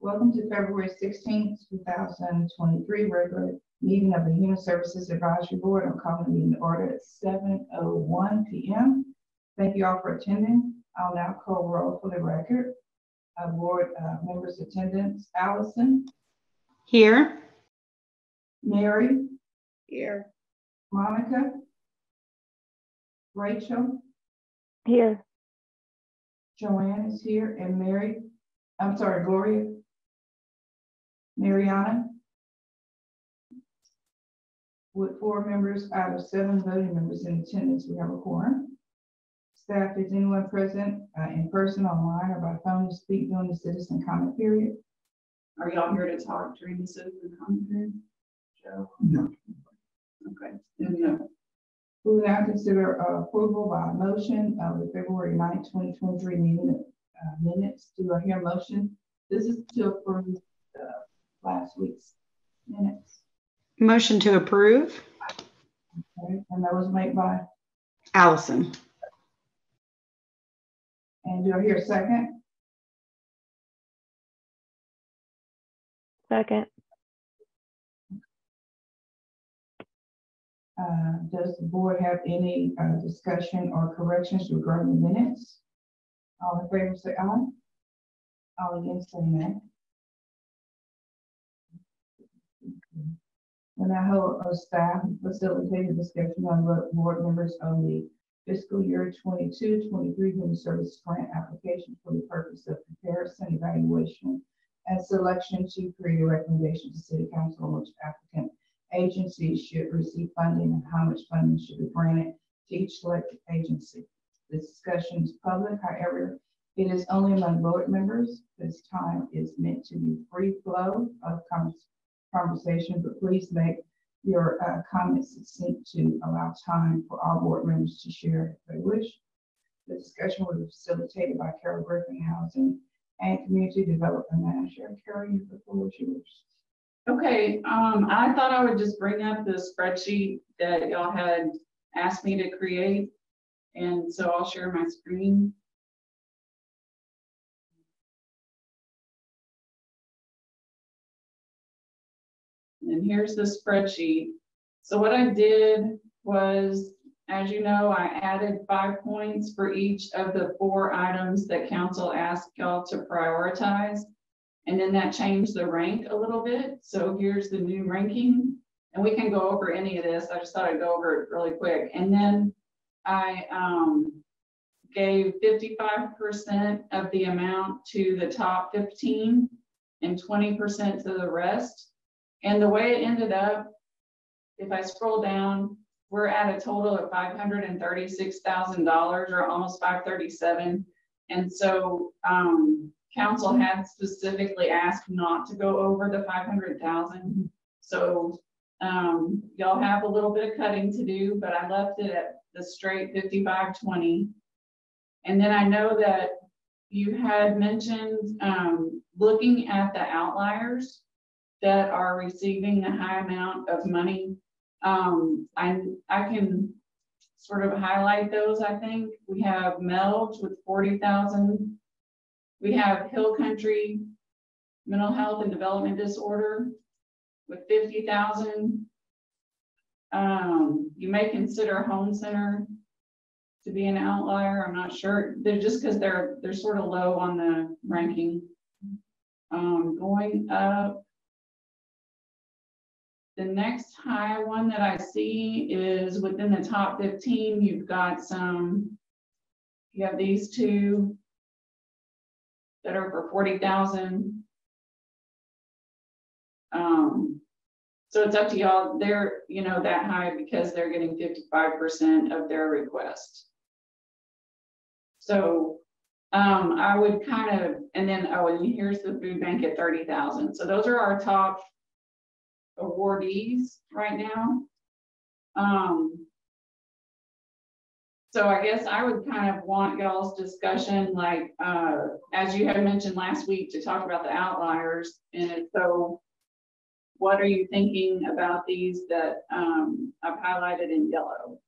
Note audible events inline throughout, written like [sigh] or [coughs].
Welcome to February 16, two thousand twenty-three, regular meeting of the Human Services Advisory Board. I'm calling the meeting to order at seven oh one P M. Thank you all for attending. I'll now call roll for the record. Uh, board, uh, members attendance, Allison, Here. Mary, Here. Monica, Rachel, Here, Joanne is here, and Mary, I'm sorry, Gloria. Mariana. With four members out of seven voting members in attendance, we have a quorum. Staff, is anyone present uh, in person, online, or by phone to speak during the citizen comment period? Are y'all here to talk during the citizen comment period? Joe? No. Okay, then no. We will now consider uh, approval by motion of the February 9th, twenty twenty-three meeting uh, minutes. Do I hear a motion? This is to approve last week's minutes. Motion to approve. Okay, and that was made by, Allison. and do I hear a second? second, Uh, does the board have any uh, discussion or corrections regarding the minutes? All in favor say aye. All against say nay. When I hold a staff facilitated discussion on board members on the fiscal year 22-23 human service grant application for the purpose of comparison, evaluation, and selection to create a recommendation to city council on which applicant agencies should receive funding and how much funding should be granted to each selected agency. The discussion is public, however, it is only among board members. This time is meant to be free flow of conversation, but please make your uh, comments succinct to allow time for all board members to share if they wish. The discussion will be facilitated by Carol Griffin, Housing and Community Development Manager. Carol, you the floor is yours. Okay, um, I thought I would just bring up the spreadsheet that y'all had asked me to create. And so I'll share my screen. And here's the spreadsheet. So what I did was, as you know, I added five points for each of the four items that council asked y'all to prioritize. And then that changed the rank a little bit. So here's the new ranking. And we can go over any of this. I just thought I'd go over it really quick. And then I um, gave 55% of the amount to the top 15 and 20% to the rest. And the way it ended up, if I scroll down, we're at a total of $536,000 or almost 537. And so um, council had specifically asked not to go over the 500,000. So um, y'all have a little bit of cutting to do, but I left it at the straight 5520. And then I know that you had mentioned um, looking at the outliers that are receiving a high amount of money. Um, I, I can sort of highlight those, I think. We have Melge with 40,000. We have Hill Country Mental Health and Development Disorder with 50,000. Um, you may consider Home Center to be an outlier. I'm not sure. They're just because they're they're sort of low on the ranking. Um, going up, the next high one that I see is within the top 15. You've got some, you have these two that are for 40,000. Um, so it's up to y'all. They're, you know, that high because they're getting 55% of their request. So um, I would kind of, and then, oh, and here's the food bank at 30,000. So those are our top awardees right now. Um, so I guess I would kind of want y'all's discussion, like, uh, as you had mentioned last week, to talk about the outliers. And so what are you thinking about these that um, I've highlighted in yellow?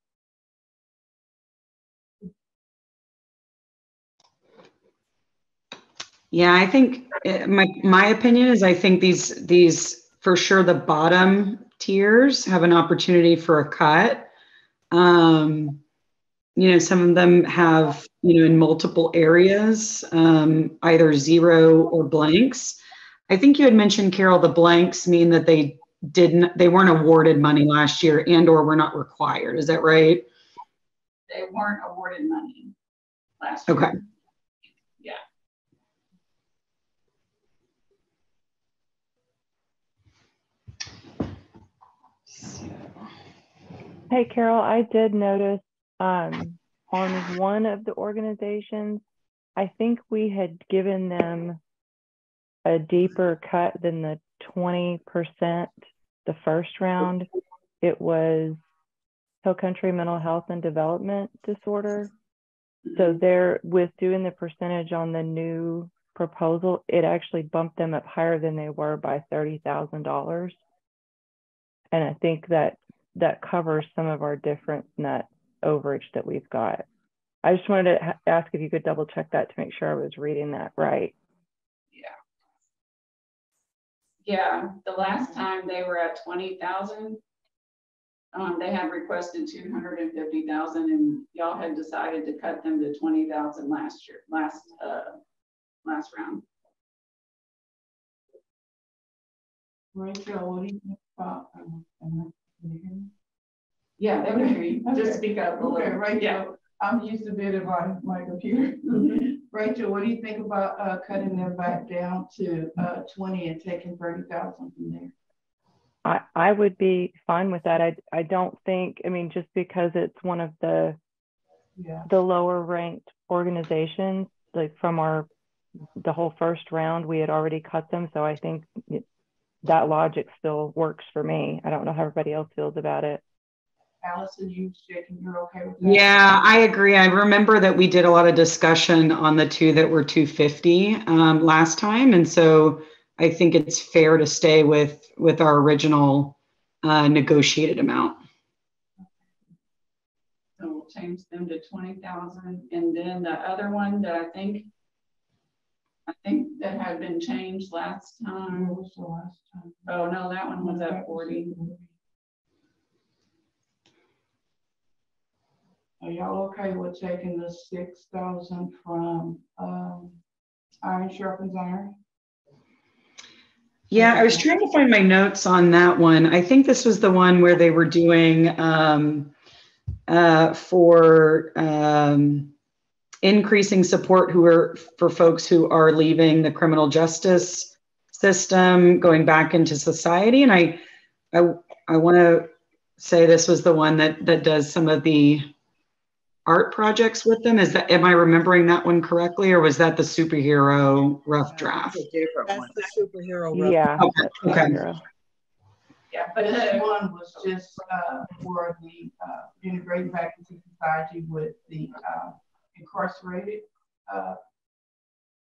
Yeah, I think uh, my my opinion is I think these these for sure the bottom tiers have an opportunity for a cut. Um, you know, some of them have you know in multiple areas, um, either zero or blanks. I think you had mentioned Carol. The blanks mean that they didn't they weren't awarded money last year and or were not required. Is that right? They weren't awarded money last year. Okay. Hey, Carol, I did notice um, on one of the organizations, I think we had given them a deeper cut than the 20% the first round. It was Hill Country Mental Health and Development Disorder. So they're with doing the percentage on the new proposal, it actually bumped them up higher than they were by $30,000. And I think that that covers some of our different net overage that we've got. I just wanted to ask if you could double check that to make sure I was reading that right. Yeah. Yeah, the last time they were at twenty thousand. Um, they had requested two hundred and fifty thousand and y'all had decided to cut them to twenty thousand last year, last, uh, last round. Rachel, what do you think about? um, am I- can you hear me? Yeah, they would hear you. Okay. Just speak up a Okay, little. Yeah. Rachel, I'm used to bit on my computer. Rachel, what do you think about uh cutting them back down to uh twenty and taking thirty thousand from there? I, I would be fine with that. I, I don't think, I mean, just because it's one of the, Yeah, the lower ranked organizations, like from our, the whole first round, we had already cut them. So I think it- that logic still works for me. I don't know how everybody else feels about it. Allison, you shaking, you're okay with that? Yeah, I agree. I remember that we did a lot of discussion on the two that were 250 um, last time, and so I think it's fair to stay with with our original uh, negotiated amount. So we'll change them to twenty thousand, and then the other one that I think. I think that had been changed last When time. was the last time? Oh, no, that one was at forty. Are y'all okay with taking the six thousand from um Iron Sharpens Iron? Yeah, I was trying to find my notes on that one. I think this was the one where they were doing um, uh, for um, increasing support who are for folks who are leaving the criminal justice system, going back into society. And I, I, I want to say this was the one that that does some of the art projects with them. Is that am I remembering that one correctly, or was that the superhero rough draft? That's a different That's one. the superhero. rep- Yeah. Okay, okay. Yeah, but that one was just uh for the uh integrating back into society with the uh incarcerated uh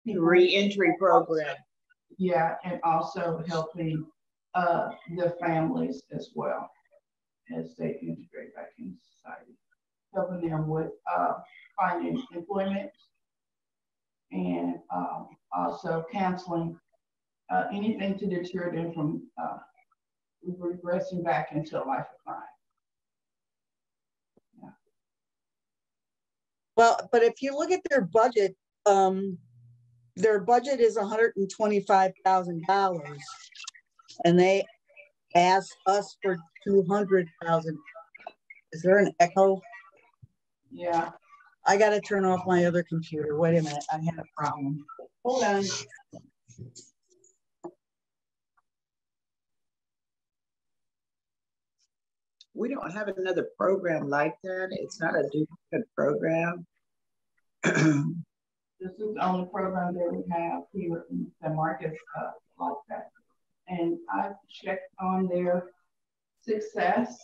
reentry program. Yeah, and also helping uh the families as well as they integrate back into society. Helping them with uh finding employment and um also counseling, uh anything to deter them from uh regressing back into a life of crime. Well, but if you look at their budget, um, their budget is hundred and twenty-five thousand dollars. And they asked us for two hundred thousand. Is there an echo? Yeah, I gotta turn off my other computer. Wait a minute, I had a problem. Hold on. We don't have another program like that. It's not a duplicate program. [clears throat] this is the only program that we have here in San Marcos uh like that. And I've checked on their success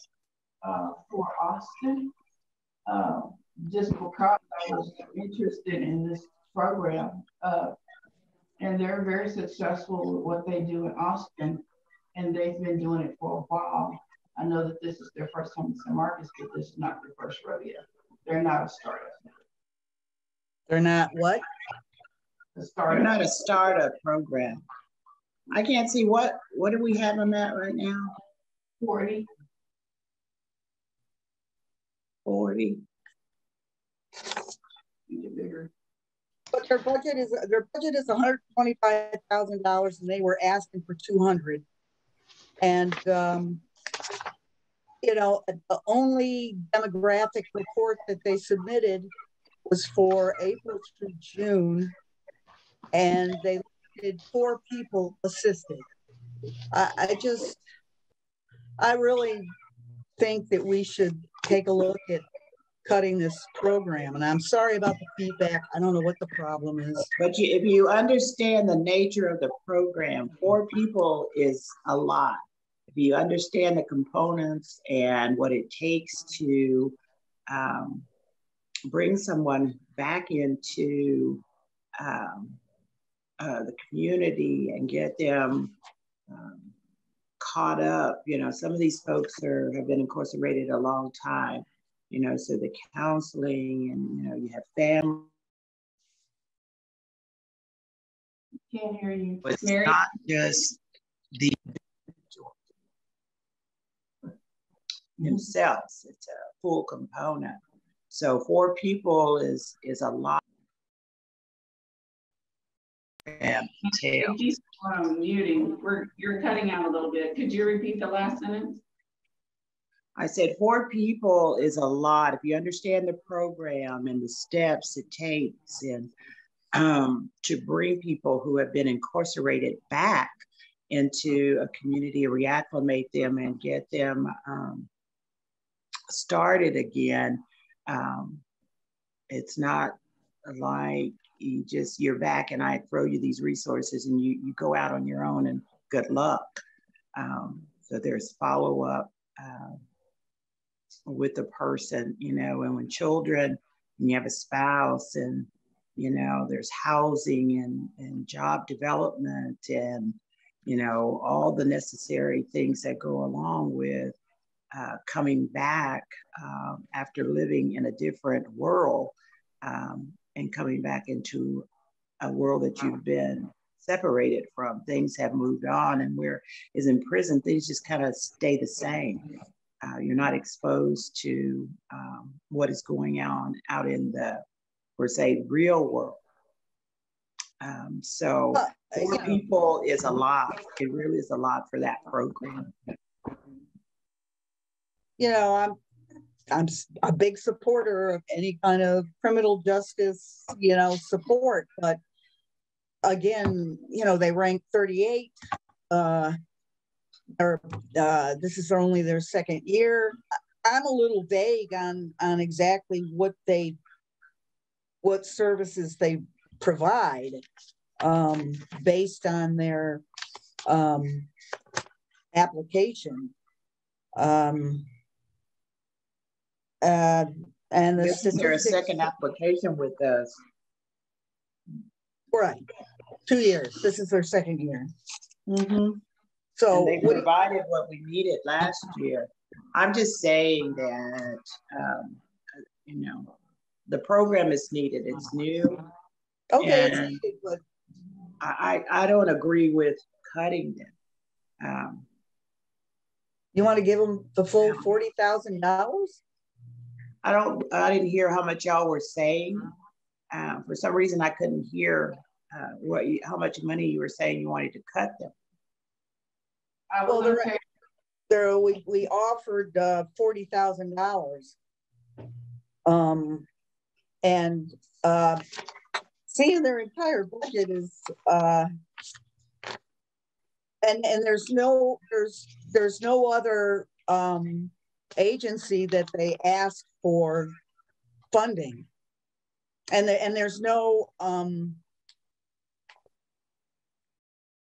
uh for Austin. Uh, just because I was interested in this program, uh, and they're very successful with what they do in Austin, and they've been doing it for a while. I know that this is their first time in San Marcos, but this is not their first rodeo. They're not a startup. They're not what? The We're not a startup program. I can't see what, what do we have on that right now? Forty. Forty? Make it bigger. But their budget is, their budget is hundred twenty-five thousand dollars and they were asking for two hundred. And, um, you know, the only demographic report that they submitted was for April through June. And they did four people assisted. I, I just, I really think that we should take a look at cutting this program. And I'm sorry about the feedback. I don't know what the problem is. But you, if you understand the nature of the program, four people is a lot. If you understand the components and what it takes to um, bring someone back into um, uh, the community and get them um, caught up, you know, some of these folks are have been incarcerated a long time, you know, so the counseling and you know, you have family. Can't hear you. It's Mary? not just the themselves. It's a full component. So four people is is a lot. And tail. You, um, muting, we're, you're cutting out a little bit. Could you repeat the last sentence? I said four people is a lot. If you understand the program and the steps it takes and um, to bring people who have been incarcerated back into a community, reacclimate them and get them um, started again. Um, it's not like you just you're back and I throw you these resources and you you go out on your own and good luck. Um, so there's follow up uh, with the person, you know, and when children and you have a spouse and you know there's housing and and job development and you know all the necessary things that go along with uh, coming back um, after living in a different world um, and coming back into a world that you've been separated from. Things have moved on, and where is in prison, things just kind of stay the same. Uh, you're not exposed to um, what is going on out in the, per se, real world. Um, so, Uh, four people is a lot. It really is a lot for that program. You know, I'm I'm a big supporter of any kind of criminal justice, you know, support, but again, you know, they rank 38. Uh, or uh, this is only their second year. I'm a little vague on on exactly what they what services they provide um, based on their um, application. Um, uh, and the This is their second application with us. Right, two years. This is their second year. Mm-hmm. So And they provided what we needed last year. I'm just saying that, um, you know, the program is needed. It's new. okay, it's needed, but I, I, I don't agree with cutting them. Um, you want to give them the full forty thousand dollars? I don't, I didn't hear how much y'all were saying. Uh, for some reason, I couldn't hear uh, what you, how much money you were saying you wanted to cut them. I Well, was the gonna re- say, There, we we offered uh, forty thousand dollars. Um, and uh, seeing their entire budget is uh, and and there's no there's there's no other um agency that they ask for funding. And the, and there's no um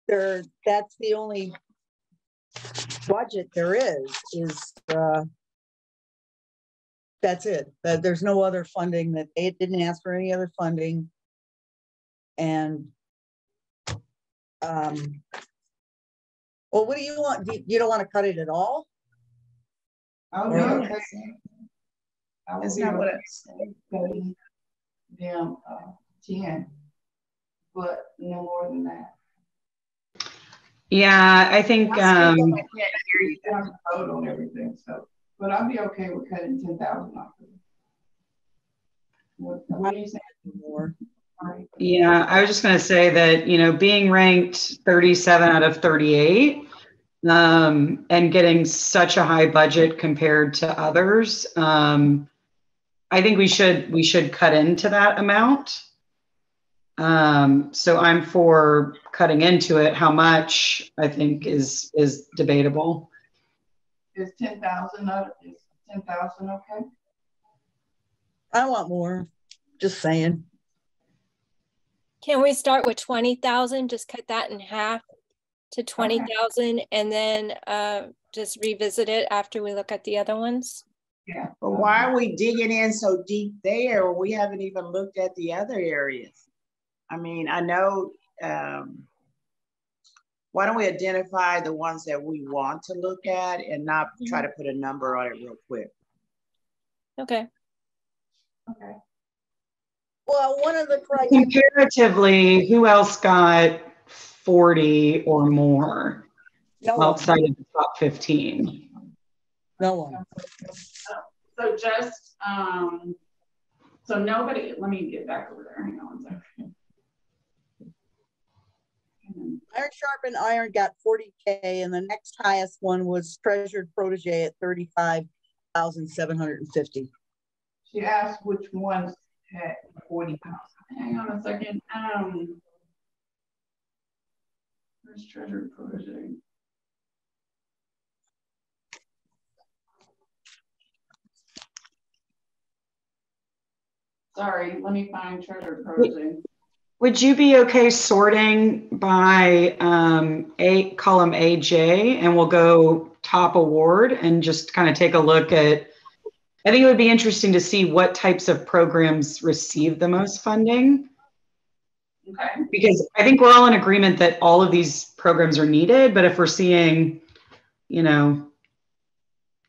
there that's the only budget there is is uh that's it. There's no other funding that it didn't ask for any other funding. And um well what do you want? Do you- you don't want to cut it at all? Was Or- say, I That's was not what gonna I said. say them, uh, ten. but no more than that. Yeah, I think, I um, can't hear you. You have to vote on everything, so, but I'd be okay with cutting ten thousand off of it. What, what do you say? More. Yeah, I was just gonna say that, you know, being ranked 37 out of 38, um, and getting such a high budget compared to others, um, I think we should, we should cut into that amount. Um, so I'm for cutting into it. How much, I think, is, is debatable. Is ten thousand, is ten thousand okay? I want more, just saying. Can we start with twenty thousand, just cut that in half to twenty thousand and then uh just revisit it after we look at the other ones? Yeah. But why are we digging in so deep there? We haven't even looked at the other areas. I mean, I know, um, why don't we identify the ones that we want to look at and not try to put a number on it real quick? Okay, Okay. Well, one of the criteria, Comparatively, who else got 40 or more no one, outside of the top 15? no one. So just, um, so nobody, let me get back over there, hang on one second. Iron Sharpens Iron got forty K and the next highest one was Treasured Protege at thirty-five thousand seven hundred and fifty. She asked which ones had forty thousand. Hang on a second, um. Where's treasured protege? Sorry, let me find treasured protege. Would you be okay sorting by um, A, column AJ, and we'll go top award and just kind of take a look at, I think it would be interesting to see what types of programs receive the most funding. Okay, Because I think we're all in agreement that all of these programs are needed, but if we're seeing, you know,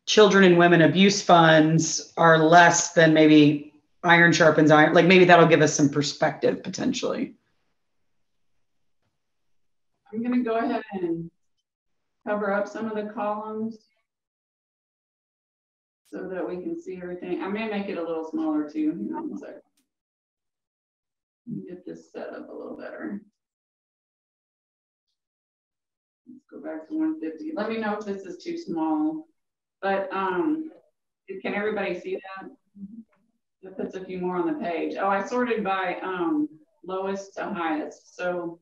children and women abuse funds are less than maybe iron sharpens iron, like maybe that'll give us some perspective potentially. I'm gonna go ahead and cover up some of the columns. So that we can see everything. I may make it a little smaller too. Get this set up a little better. Let's go back to one fifty. Let me know if this is too small. But, um, can everybody see that? It puts a few more on the page. Oh, I sorted by, um, lowest to highest. So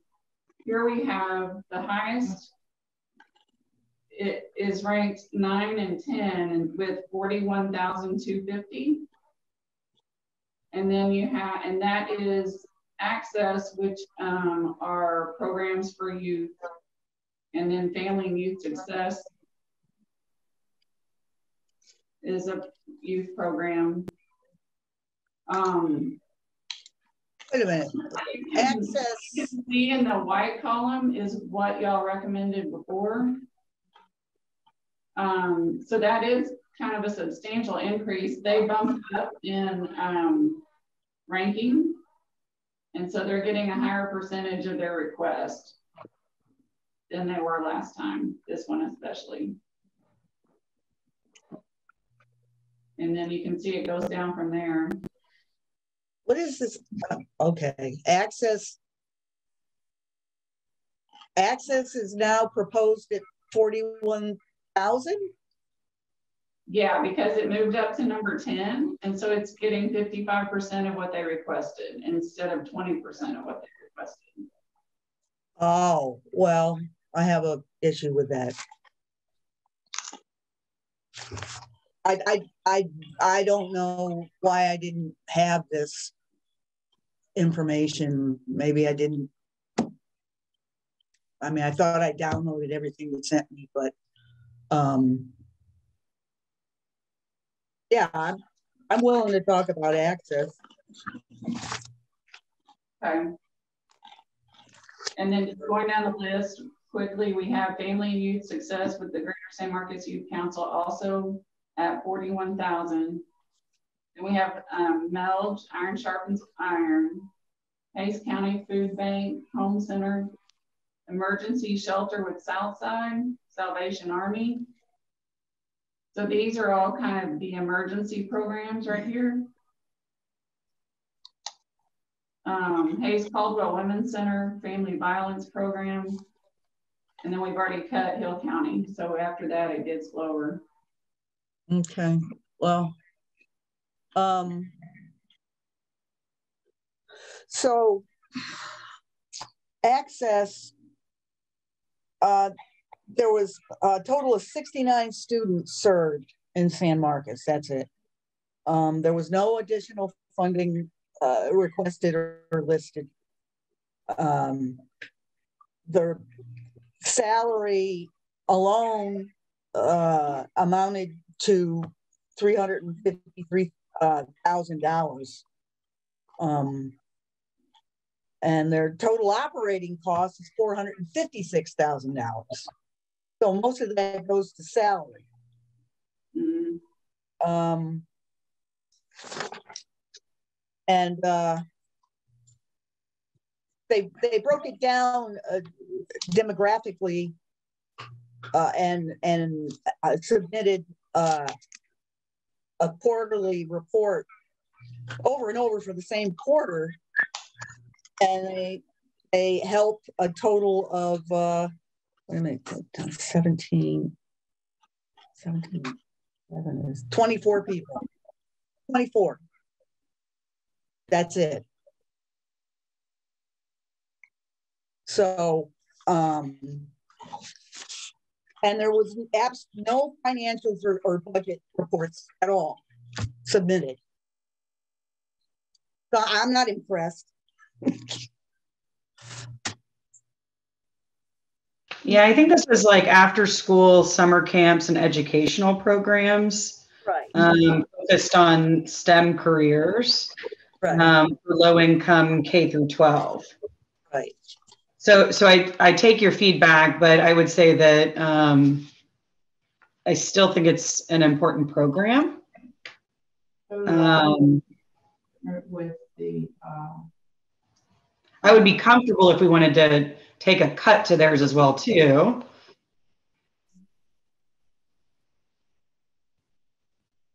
here we have the highest. It is ranked nine and 10 and with 41,250. And then you have, and that is access, which um, are programs for youth. And then family and youth success is a youth program. Um, Wait a minute, access, you can see in the white column is what y'all recommended before. Um, so that is kind of a substantial increase. They bumped up in um, ranking. And so they're getting a higher percentage of their request than they were last time, this one especially. And then you can see it goes down from there. What is this? Okay, access. Access is now proposed at forty-one thousand? Yeah, because it moved up to number 10. And so it's getting 55% of what they requested instead of 20% of what they requested. Oh, well, I have a issue with that. I, I, I, I don't know why I didn't have this information. Maybe I didn't. I mean, I thought I downloaded everything that sent me, but, um, yeah, I'm, I'm willing to talk about access. Okay. And then just going down the list quickly, we have family and youth success with the Greater San Marcos Youth Council also at 41,000. And we have um, MELD, Iron Sharpens Iron, Hays County Food Bank, Home Center, Emergency Shelter with Southside, Salvation Army. So these are all kind of the emergency programs right here. Um, Hays Caldwell Women's Center, Family Violence Program. And then we've already cut Hill Country. So after that, it gets lower. Okay, well, um, so access, uh, there was a total of 69 students served in San Marcos. That's it. Um, there was no additional funding uh, requested or, listed. Um, their salary alone uh, amounted to 353 uh, thousand um, dollars. and their total operating cost is four hundred and fifty-six thousand dollars. So most of that goes to salary. Um, and uh, they they broke it down uh, demographically uh, and and uh, submitted uh, a quarterly report over and over for the same quarter, and they they helped a total of uh, wait a minute, 17, 17, is 24 people. 24. That's it. So, um, and there was abs- no financials or, or budget reports at all submitted. So I'm not impressed. Yeah, I think this was like after school summer camps and educational programs Right. um, focused on STEM careers Right. um, for low income K through 12. Right. So, so I, I take your feedback, but I would say that um, I still think it's an important program. Um, With the, uh, I would be comfortable if we wanted to take a cut to theirs as well too.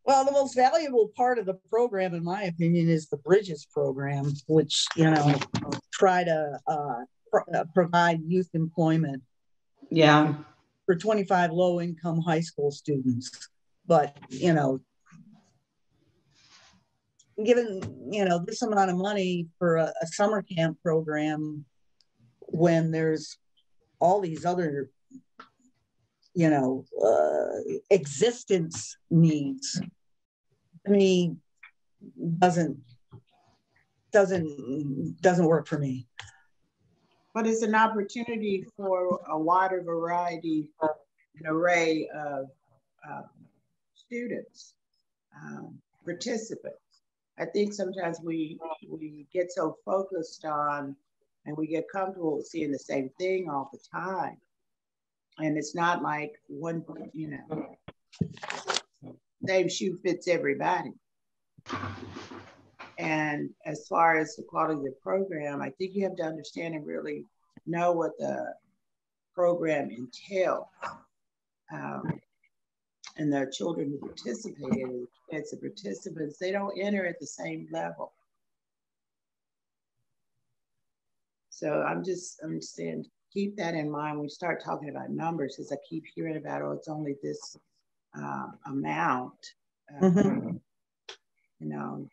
Well, the most valuable part of the program, in my opinion, is the Bridges program, which, you know, try to uh, uh, provide youth employment Yeah. for 25 low income high school students. But, you know, given, you know, this amount of money for a, a summer camp program when there's all these other, you know, uh, existence needs, to me, doesn't, doesn't, doesn't work for me. But it's an opportunity for a wider variety, an array of um, students, um, participants. I think sometimes we we get so focused on and we get comfortable with seeing the same thing all the time. And it's not like one, you know, same shoe fits everybody. And as far as the quality of the program, I think you have to understand and really know what the program entails. Um, and the children who participated, as the participants, they don't enter at the same level. So I'm just, I'm just saying, keep that in mind when we start talking about numbers, because I keep hearing about, oh, it's only this uh, amount. Uh, Mhm. You know,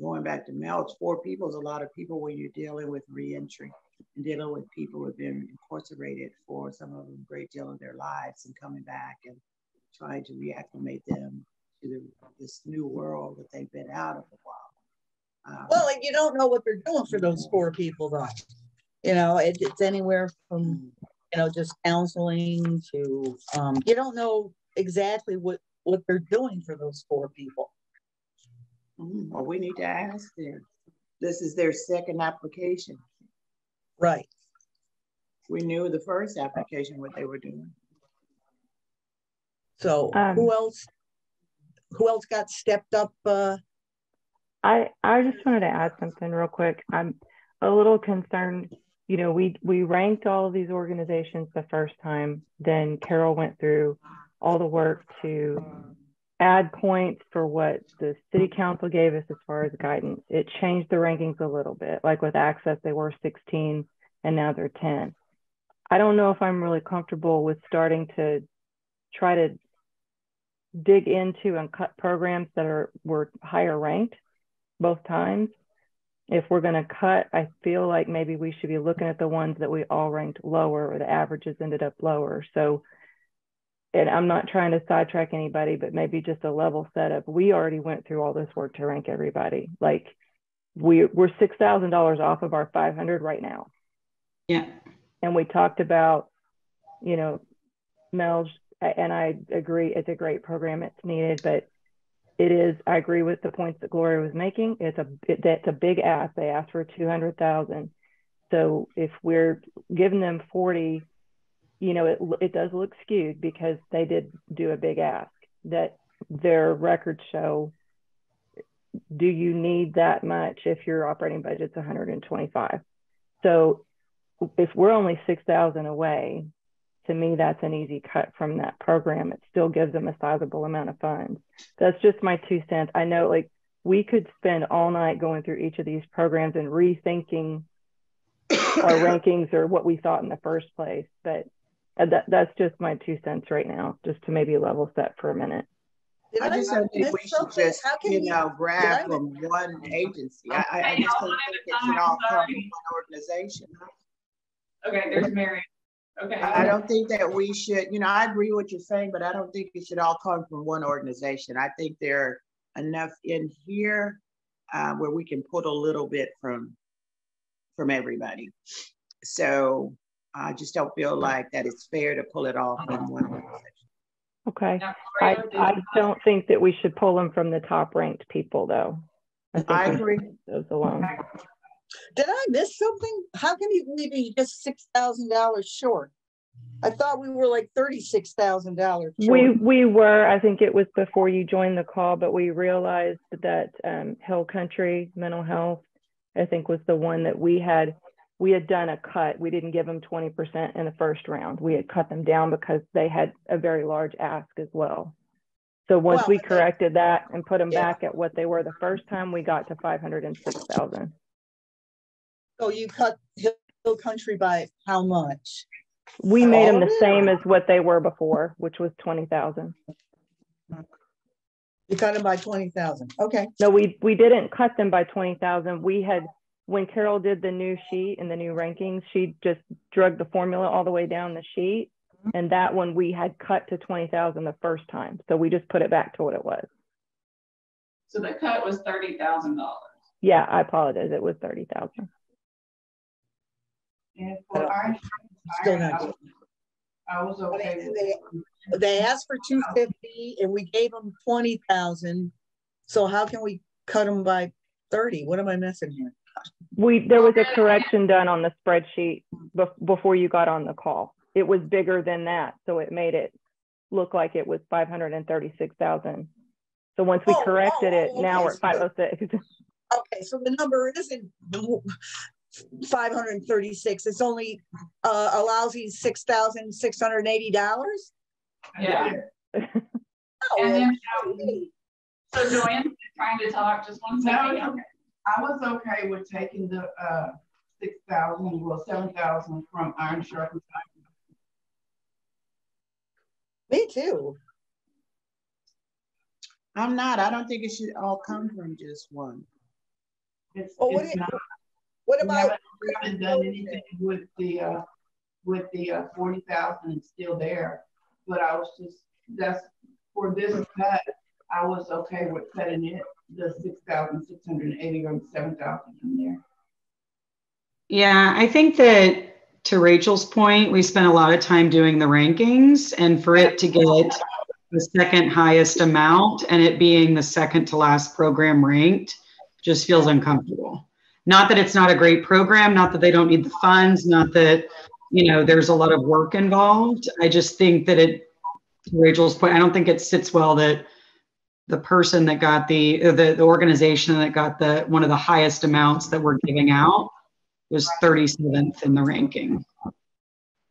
going back to Mel, it's four people is a lot of people when you're dealing with reentry and dealing with people who have been incarcerated for some of them a great deal of their lives and coming back and trying to reacclimate them to the, this new world that they've been out of a while. Um, Well, and you don't know what they're doing for those four people though. You know, it, it's anywhere from, you know, just counseling to, um, you don't know exactly what, what they're doing for those four people. Mm, well, we need to ask them. This is their second application. Right. We knew the first application what they were doing. So Um, who else, who else got stepped up, uh, I, I just wanted to add something real quick. I'm a little concerned. You know, we, we ranked all of these organizations the first time. Then Carol went through all the work to add points for what the city council gave us as far as guidance. It changed the rankings a little bit. Like with access, they were 16 and now they're 10. I don't know if I'm really comfortable with starting to try to dig into and cut programs that are were higher ranked both times. If we're going to cut, I feel like maybe we should be looking at the ones that we all ranked lower or the averages ended up lower. So, and I'm not trying to sidetrack anybody, but maybe just a level setup. We already went through all this work to rank everybody. Like we we're six thousand dollars off of our 500 right now. Yeah. And we talked about, you know, Mel's, and I agree, it's a great program, it's needed, but it is, I agree with the points that Gloria was making. It's a, it, that's a big ask. They asked for 200,000. So if we're giving them 40, you know, it, it does look skewed because they did do a big ask that their records show. Do you need that much if your operating budget's 125? So if we're only 6,000 away, to me, that's an easy cut from that program. It still gives them a sizable amount of funds. That's just my two cents. I know like we could spend all night going through each of these programs and rethinking our [coughs] rankings or what we thought in the first place. But uh, that, that's just my two cents right now, just to maybe level set for a minute. Did I just don't think we should just, How can you you- know, grab from one agency. I, I, I just don't think it should all come from one organization. Okay, there's Mary. Okay. I I don't think that we should, you know, I agree what you're saying, but I don't think it should all come from one organization. I think there are enough in here uh, where we can put a little bit from, from everybody. So I just don't feel like that it's fair to pull it all from one organization. Okay. I, I don't think that we should pull them from the top ranked people though. think I we should agree. leave Those alone. Did I miss something? How can you believe you just six thousand dollars short? I thought we were like thirty-six thousand dollars. We, we were, I think it was before you joined the call, but we realized that um, Hill Country Mental Health, I think was the one that we had, we had done a cut. We didn't give them 20% in the first round. We had cut them down because they had a very large ask as well. So once Well, we corrected that and put them Yeah. back at what they were the first time, we got to 506,000. So you cut Hill Country by how much? We made them Oh, the same as what they were before, which was 20,000. You cut them by twenty thousand. Okay. No, we, we didn't cut them by twenty thousand. We had, when Carol did the new sheet and the new rankings, she just drug the formula all the way down the sheet. Mm-hmm. And that one we had cut to twenty thousand the first time. So we just put it back to what it was. So the cut was thirty thousand dollars. Yeah, I apologize. It was thirty thousand. And I for our, Still not. was- I was okay with They, they asked for two fifty and we gave them twenty thousand. So how can we cut them by thirty? What am I missing here? We, there was a correction done on the spreadsheet bef- before you got on the call. It was bigger than that, so it made it look like it was five hundred and thirty-six thousand. So once we Oh, corrected oh, it, oh, now we're at so five oh six. Okay, so the number isn't five hundred and thirty-six. It's only uh, a lousy six thousand six hundred and eighty dollars? Yeah. Oh, And then, um, so Joanne's trying to talk, just one second. No, okay. I was okay with taking the, uh, six thousand, well, seven thousand from Iron Sharp. and Me too. I'm not, I don't think it should all come from just one. It's, Well, what it's do you- not, What we about? haven't, we haven't done anything with the, uh, with the, uh, forty thousand, it's still there. But I was just, that's, for this cut, I was okay with cutting it, the six thousand, six hundred and eighty or seven thousand in there. Yeah, I think that to Rachel's point, we spent a lot of time doing the rankings and for it to get the second highest amount and it being the second to last program ranked just feels uncomfortable. Not that it's not a great program, not that they don't need the funds, not that, you know, there's a lot of work involved. I just think that it, to Rachel's point, I don't think it sits well that the person that got the, uh, the, the organization that got the, one of the highest amounts that we're giving out was 37th in the ranking.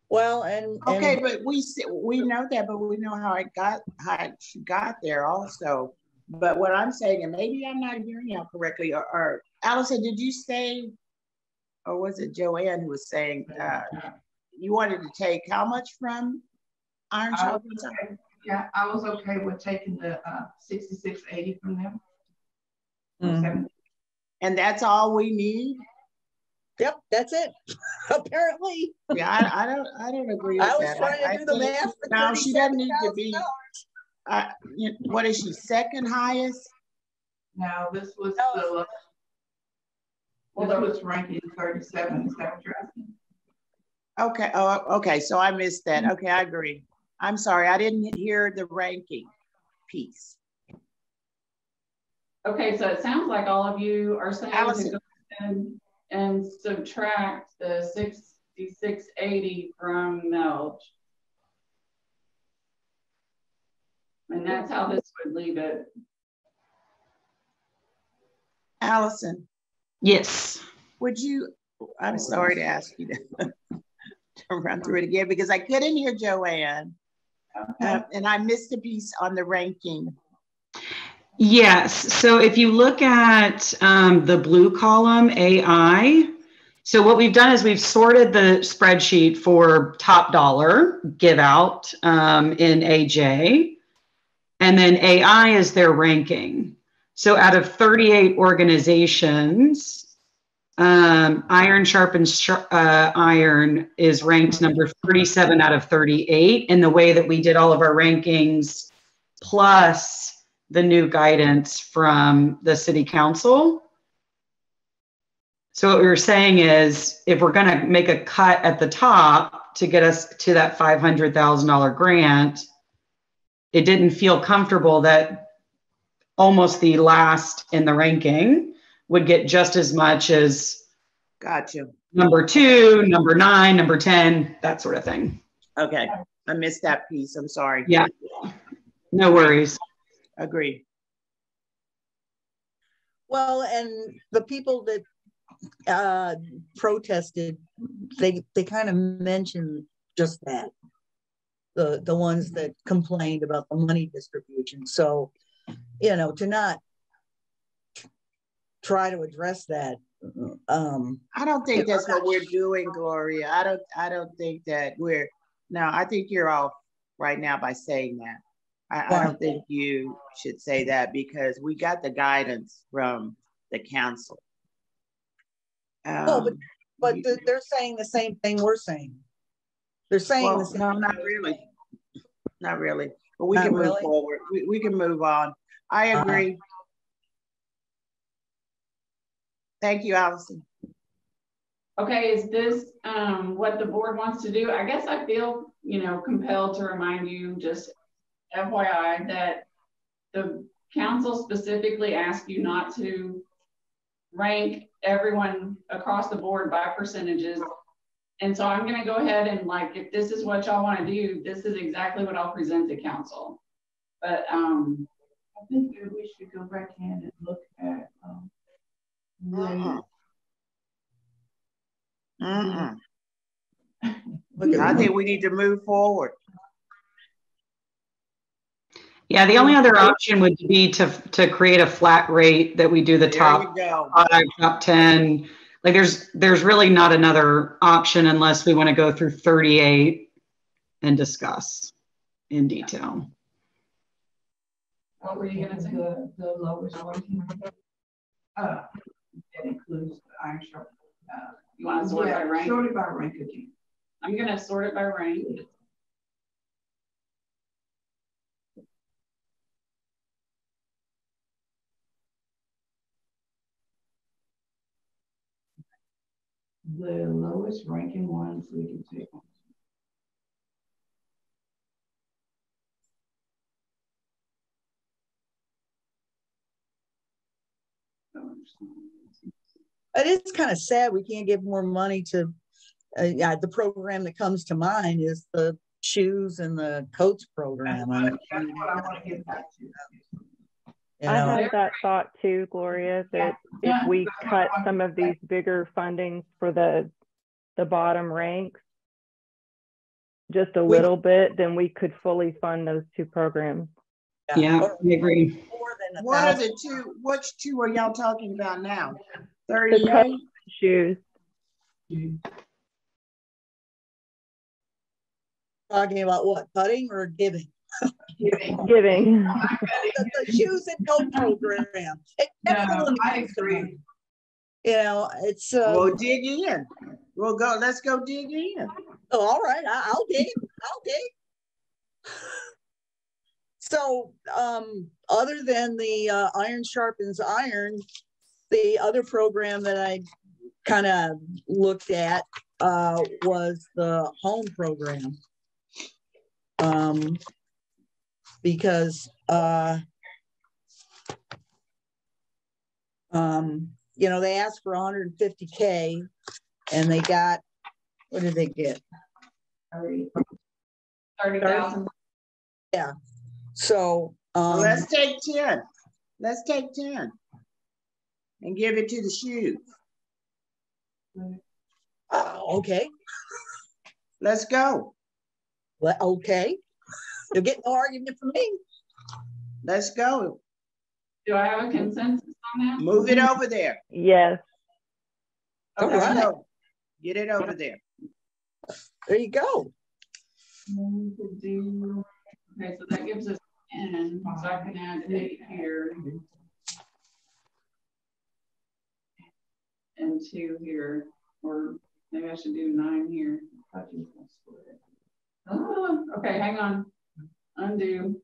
Well, and. and- Okay, but we, we know that, but we know how it got, how it she got there also. But what I'm saying, and maybe I'm not hearing you correctly, or, or Allison, did you say, or was it Joanne who was saying, uh, you wanted to take how much from Iron I Sharp? Was okay- Yeah, I was okay with taking the uh sixty-six eighty from them. Mm. Seven- And that's all we need? Yep, that's it. [laughs] Apparently, Yeah, I, I don't, I don't agree with I was that. trying to do the math. for No, she doesn't need to be, uh, you- what is she, second highest? No, this was No. the. Well, that was ranking thirty-seven, is that what you're asking? Okay, oh, okay, so I missed that. Okay, I agree. I'm sorry, I didn't hear the ranking piece. Okay, so it sounds like all of you are saying to go and, and subtract the sixty-six eighty from Melch. And that's how this would leave it. Allison, Yes. would you, I'm sorry to ask you to [laughs] to run through it again because I couldn't hear Joanne. Uh, and I missed a piece on the ranking. Yes. So if you look at um, the blue column, AI, so what we've done is we've sorted the spreadsheet for top dollar give out um, in AJ, and then AI is their ranking. So out of 38 organizations, um, Iron Sharpens Sh- uh, Iron is ranked number 37 out of 38 in the way that we did all of our rankings, plus the new guidance from the city council. So what we were saying is, if we're going to make a cut at the top to get us to that $500,000 grant, it didn't feel comfortable that almost the last in the ranking would get just as much as Gotcha. number two, number nine, number 10, that sort of thing. Okay, I missed that piece. I'm sorry. Yeah. No worries. Agree. Well, and the people that uh protested, they they kind of mentioned just that. The the ones that complained about the money distribution. So, you know, to not try to address that, um, I don't think that's what we're doing, Gloria. I don't, I don't think that we're, no, I think you're off right now by saying that. I, I don't think you should say that because we got the guidance from the council. No, but- Um, but you- they're saying the same thing we're saying. They're saying the Well, same. no, not really. Not really, but we Not can move really? forward. We, we can move on. I Uh-huh. agree. Thank you, Allison. Okay, is this, um, what the board wants to do? I guess I feel, you know, compelled to remind you, just FYI, that the council specifically asked you not to rank everyone across the board by percentages. And so I'm gonna go ahead and like, if this is what y'all wanna do, this is exactly what I'll present to council. But, um, I think that we should go back in and look at, um, [laughs] Uh-uh. Mm-mm. I think we need to move forward. Yeah, the only other option would be to, to create a flat rate that we do the There top five, top 10. Like there's, there's really not another option unless we want to go through 38 and discuss in detail. what were you gonna say? The, the lowest ranking. Uh, that includes the Iron Sharp. uh, You wanna sort by yeah, rank? Sorted by rank again. I'm gonna sort it by rank. The lowest ranking ones we can take. on. It is kind of sad we can't give more money to, uh, yeah, the program that comes to mind is the shoes and the coats That's program. what I I- mean, that's what I want to get back to. You I had that thought too, Gloria, that Yeah. if we Yeah. cut some of these bigger fundings for the, the bottom ranks, just a We- little bit, then we could fully fund those two programs. Yeah, Or I agree. More than What are the two, which two are y'all talking about now? The coat Thirty-eight? shoes, Talking about what, cutting or giving? Giving. giving. The, the shoes and coat program. It- that's No, the one that I agree. You know, it's, uh, We'll dig in. We'll go, let's go dig in. oh, all right, I, I'll dig, I'll dig. So, um, other than the, uh, iron sharpens iron, the other program that I kind of looked at, uh, was the home program. Um, because, uh, um, you know, they asked for hundred and fifty K and they got, what did they get? Thirty. yeah So, um, Let's take ten. Let's take ten. And give it to the shoes. uh, okay, Let's go. well, okay. You'll get no argument from me. Let's go. Do I have a consensus on that? Move it over there. Yes, All Okay. Let's right, go. Get it over there. there you go. Okay, so that gives us ten, so I can add eight here. And two here, or maybe I should do nine here. Oh, okay, hang on. Undo.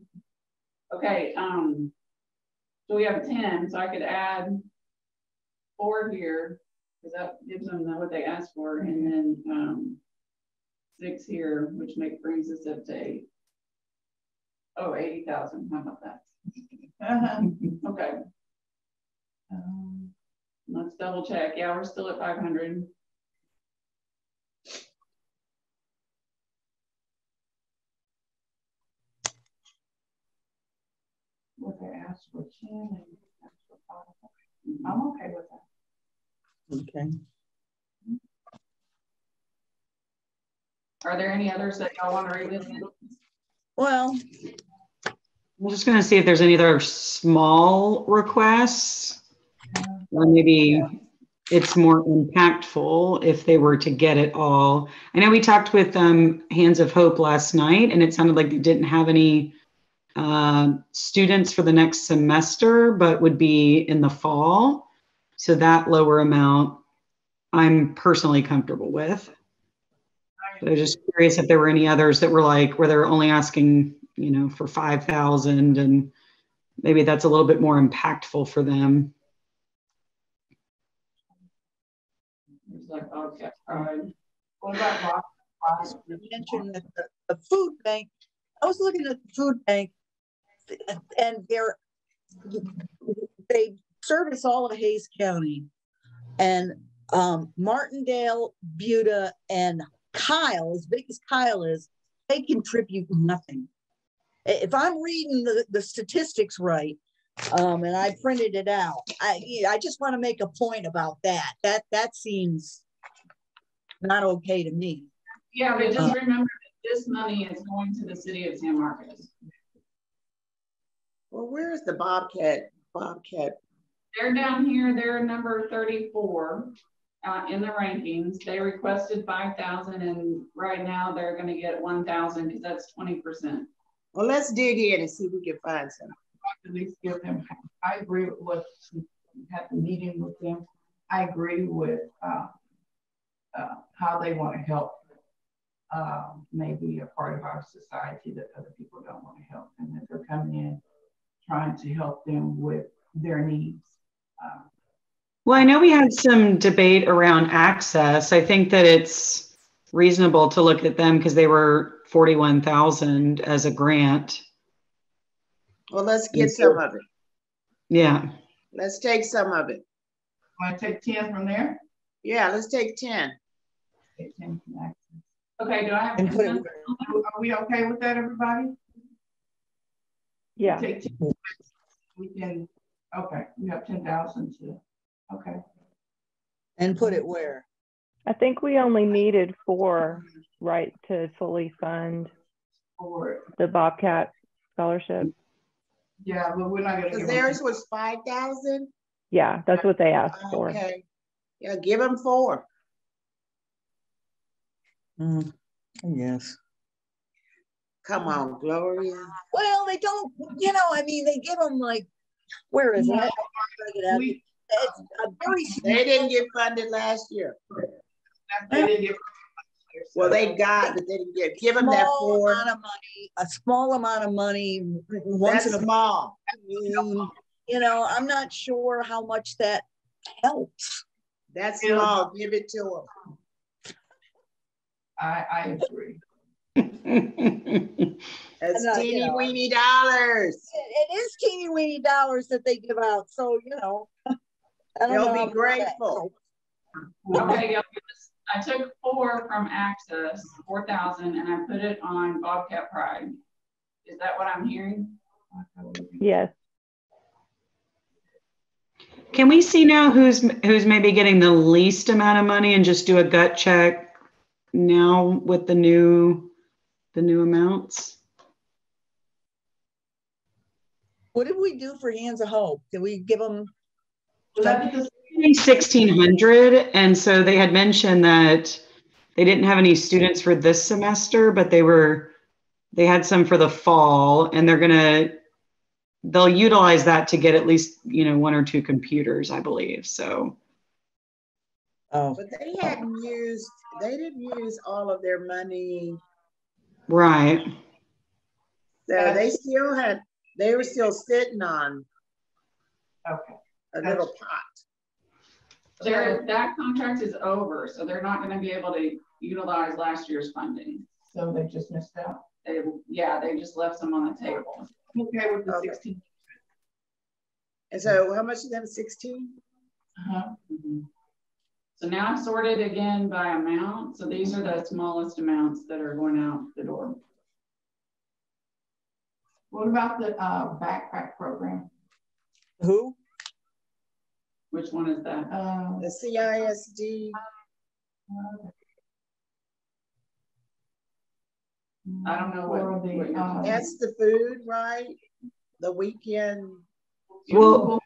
Okay, um, so we have ten, so I could add four here, because that gives them what they asked for, and then, um, six here, which make, brings us up to eight. Oh, eighty thousand, how about that? [laughs] Okay, Um, let's double check. Yeah, we're still at five hundred. What they asked for ten and asked for five. I'm okay with that. Okay. Are there any others that y'all want to revisit? Well, I'm just gonna see if there's any other small requests. Or maybe it's more impactful if they were to get it all. I know we talked with um, Hands of Hope last night and it sounded like they didn't have any uh, students for the next semester, but would be in the fall. So that lower amount, I'm personally comfortable with. But I was just curious if there were any others that were like, where they're only asking, you know, for 5,000 and maybe that's a little bit more impactful for them. Okay, all right. What about mentioned the, the food bank, I was looking at the food bank and they're, they service all of Hays County. And um, Martindale, Buda, and Kyle, as big as Kyle is, they contribute nothing. If I'm reading the, the statistics right, um, and I printed it out, I, I just want to make a point about that. That, that seems not okay to me. Yeah, but just remember that this money is going to the city of San Marcos. Well, where's the Bobcat, Bobcat? They're down here, they're number thirty-four uh, in the rankings. They requested five thousand and right now they're gonna get one thousand because that's twenty percent. Well, let's dig in and see if we can find some. At least give them, I agree with what, had the meeting with them. I agree with, uh, uh, how they want to help. Uh, maybe a part of our society that other people don't want to help and that they're coming in trying to help them with their needs. Uh, Well, I know we had some debate around access. I think that it's reasonable to look at them because they were 41,000 as a grant. Well, let's get some of it. Yeah. Let's take some of it. Want to take ten from there? Yeah, let's take ten. Take 10 from that. Okay, do I have? And put it consensus on that? Are we okay with that, everybody? yeah. Take 10. we can, okay, we have ten thousand to, okay. And put it where? I think we only needed four, right, to fully fund For, the Bobcat scholarship. Yeah, but we're not gonna. Cause give them- theirs was five thousand? Yeah, that's what they asked for. Okay. Yeah, give them four. Hmm, Yes. Come on, Gloria. Well, they don't, you know, I mean, they give them like, where is it? I- I get out. We- It's a very. They didn't get funded last year. they didn't give- Well, they got, that they didn't get, give them that small four. amount of money, a small amount of money once That's in a small. blue. You know, I'm not sure how much that helps. That's small. Give it to them. I, I agree. [laughs] That's And, uh, you teeny know, weeny dollars. It, it is teeny weeny dollars that they give out, so you know. [laughs] I don't They'll know be how much that grateful. Okay, y'all, I took four from Access, four thousand, and I put it on Bobcat Pride. Is that what I'm hearing? Yes. Can we see now who's, who's maybe getting the least amount of money and just do a gut check now with the new, the new amounts? What did we do for Hands of Hope? Did we give them? Was that because Sixteen hundred, and so they had mentioned that they didn't have any students for this semester, but they were, they had some for the fall, and they're gonna, they'll utilize that to get at least, you know, one or two computers, I believe, so. Oh, But they hadn't used, they didn't use all of their money. Right, So they still had, they were still sitting on Okay, a little pot. Their, that contract is over, so they're not gonna be able to utilize last year's funding. so they just missed out. They, yeah, they just left some on the table. I'm Okay with the Okay. sixteen. And so how much is that, sixteen? Uh-huh. So now I've sorted again by amount, so these are the smallest amounts that are going out the door. What about the, uh, backpack program? who? Which one is that? Uh, The CISD, I don't know what- for what the, you're um, that's the food, right? The weekend, well,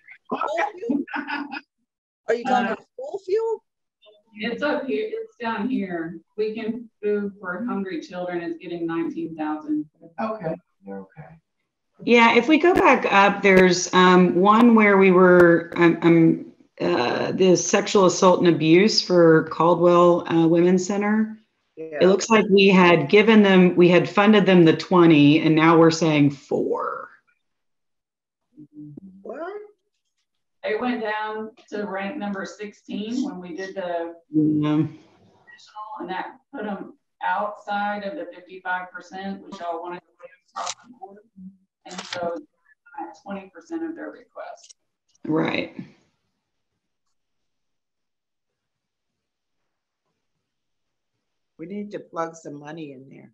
Are you talking about school fuel? It's up here, it's down here. Weekend food for hungry children is getting nineteen thousand. Okay, you're okay. yeah, if we go back up, there's, um, one where we were, um, um, uh, the sexual assault and abuse for Caldwell, uh, Women's Center. It looks like we had given them, we had funded them the 20 and now we're saying four. What? They went down to rank number sixteen when we did the Yeah. additional, and that put them outside of the fifty-five percent, which y'all wanted to do across the board. And so at twenty percent of their request. Right. We need to plug some money in there.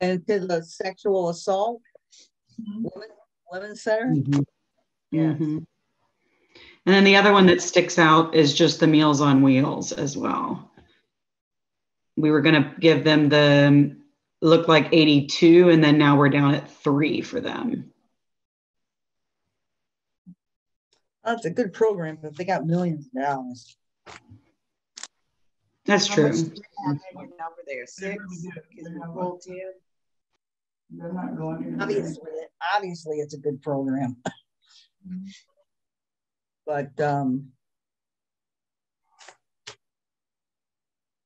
And to the sexual assault? Mhm. Women, women's center? Yes. Mhm. And then the other one that sticks out is just the Meals on Wheels as well. We were gonna give them the, look like 82 and then now we're down at three for them. That's a good program, but they got millions of dollars. That's How true. much do they have hanging Over there, six, really good. is it full ten? They're not going anywhere. Obviously, obviously, it's a good program. [laughs] But, um.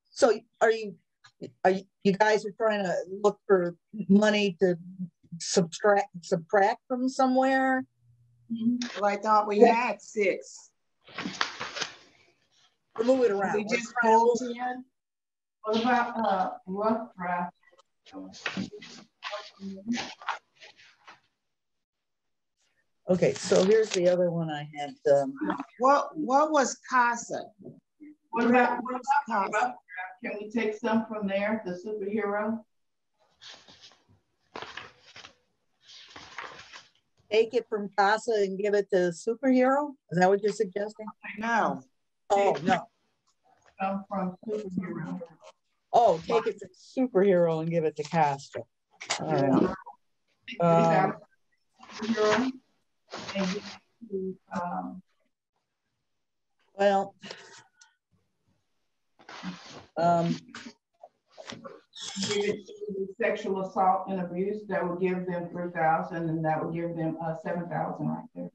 So are you, are you, you guys are trying to look for money to subtract, subtract from somewhere? Mhm. Well, I thought we had six. Or move it around? We just trying to pulled look- ten? What about, uh, rough draft? Okay, so here's the other one I had, um, What, what was CASA? What about, what about rough CASA? draft? Can we take some from there, the superhero? take it from CASA and give it to the superhero? Is that what you're suggesting? No, Oh, no. From superhero. Oh, take it to superhero and give it to. All right. Um, Superhero. And give it to, Well. Um, give it to sexual assault and abuse, that would give them three thousand, and that would give them, uh, seven thousand right there.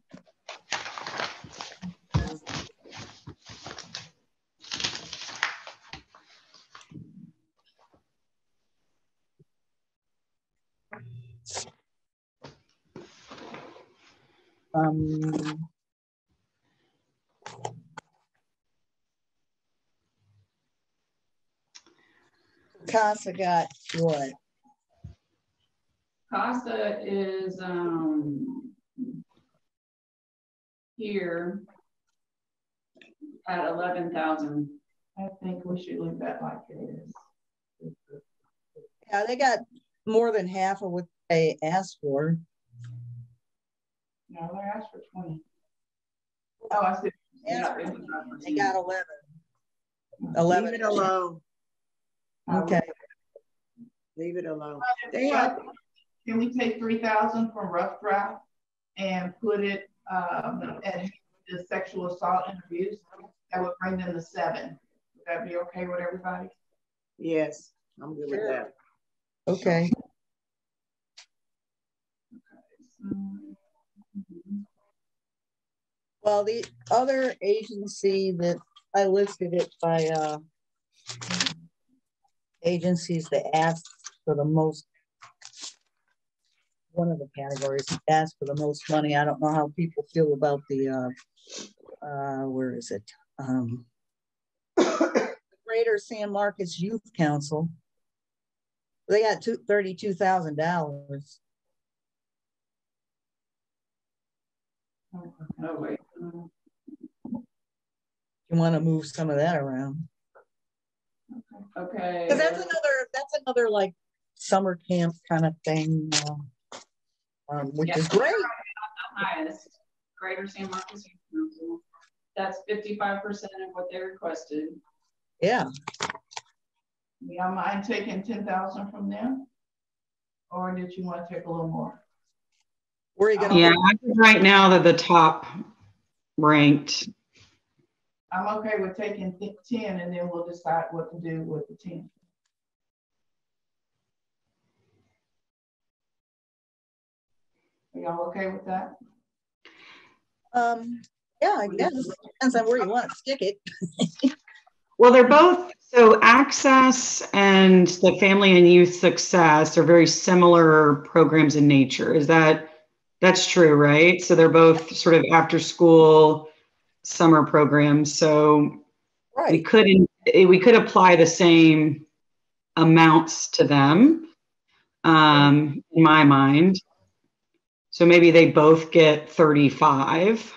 Um. CASA got what? Costa is, um, here at eleven thousand. I think we should leave that like it is. Yeah, they got more than half of what they asked for. No, they asked for twenty. Oh, I see. Yeah, They got eleven. 11. leave Eleven. it alone, Okay, leave it alone. They have, Can we take three thousand from rough draft and put it, um, at the sexual assault and abuse? That would bring them to seven. Would that be okay with everybody? yes, I'm good with that. okay. Well, the other agency that I listed it by uh agencies that asked for the most one of the categories asked for the most money. I don't know how people feel about the uh uh where is it? Um Greater San Marcos Youth Council. They got two thirty-two thousand dollars. You want to move some of that around? Okay. Because that's another, that's another like summer camp kind of thing, uh, um, which Yeah. is great. The Highest, Greater San Marcos Youth Council. That's fifty-five percent of what they requested. Yeah, Y'all mind taking ten thousand from them? Or did you want to take a little more? where are you gonna? Yeah, I think right now they're the top ranked. I'm okay with taking ten and then we'll decide what to do with the ten. Are y'all okay with that? Um, yeah, I guess, depends on where you want to stick it. Well, they're both, so Access and the Family and Youth Success are very similar programs in nature. Is that, that's true, right? So they're both sort of after-school summer programs. So we Right, could, we could apply the same amounts to them, um, in my mind. So maybe they both get 35.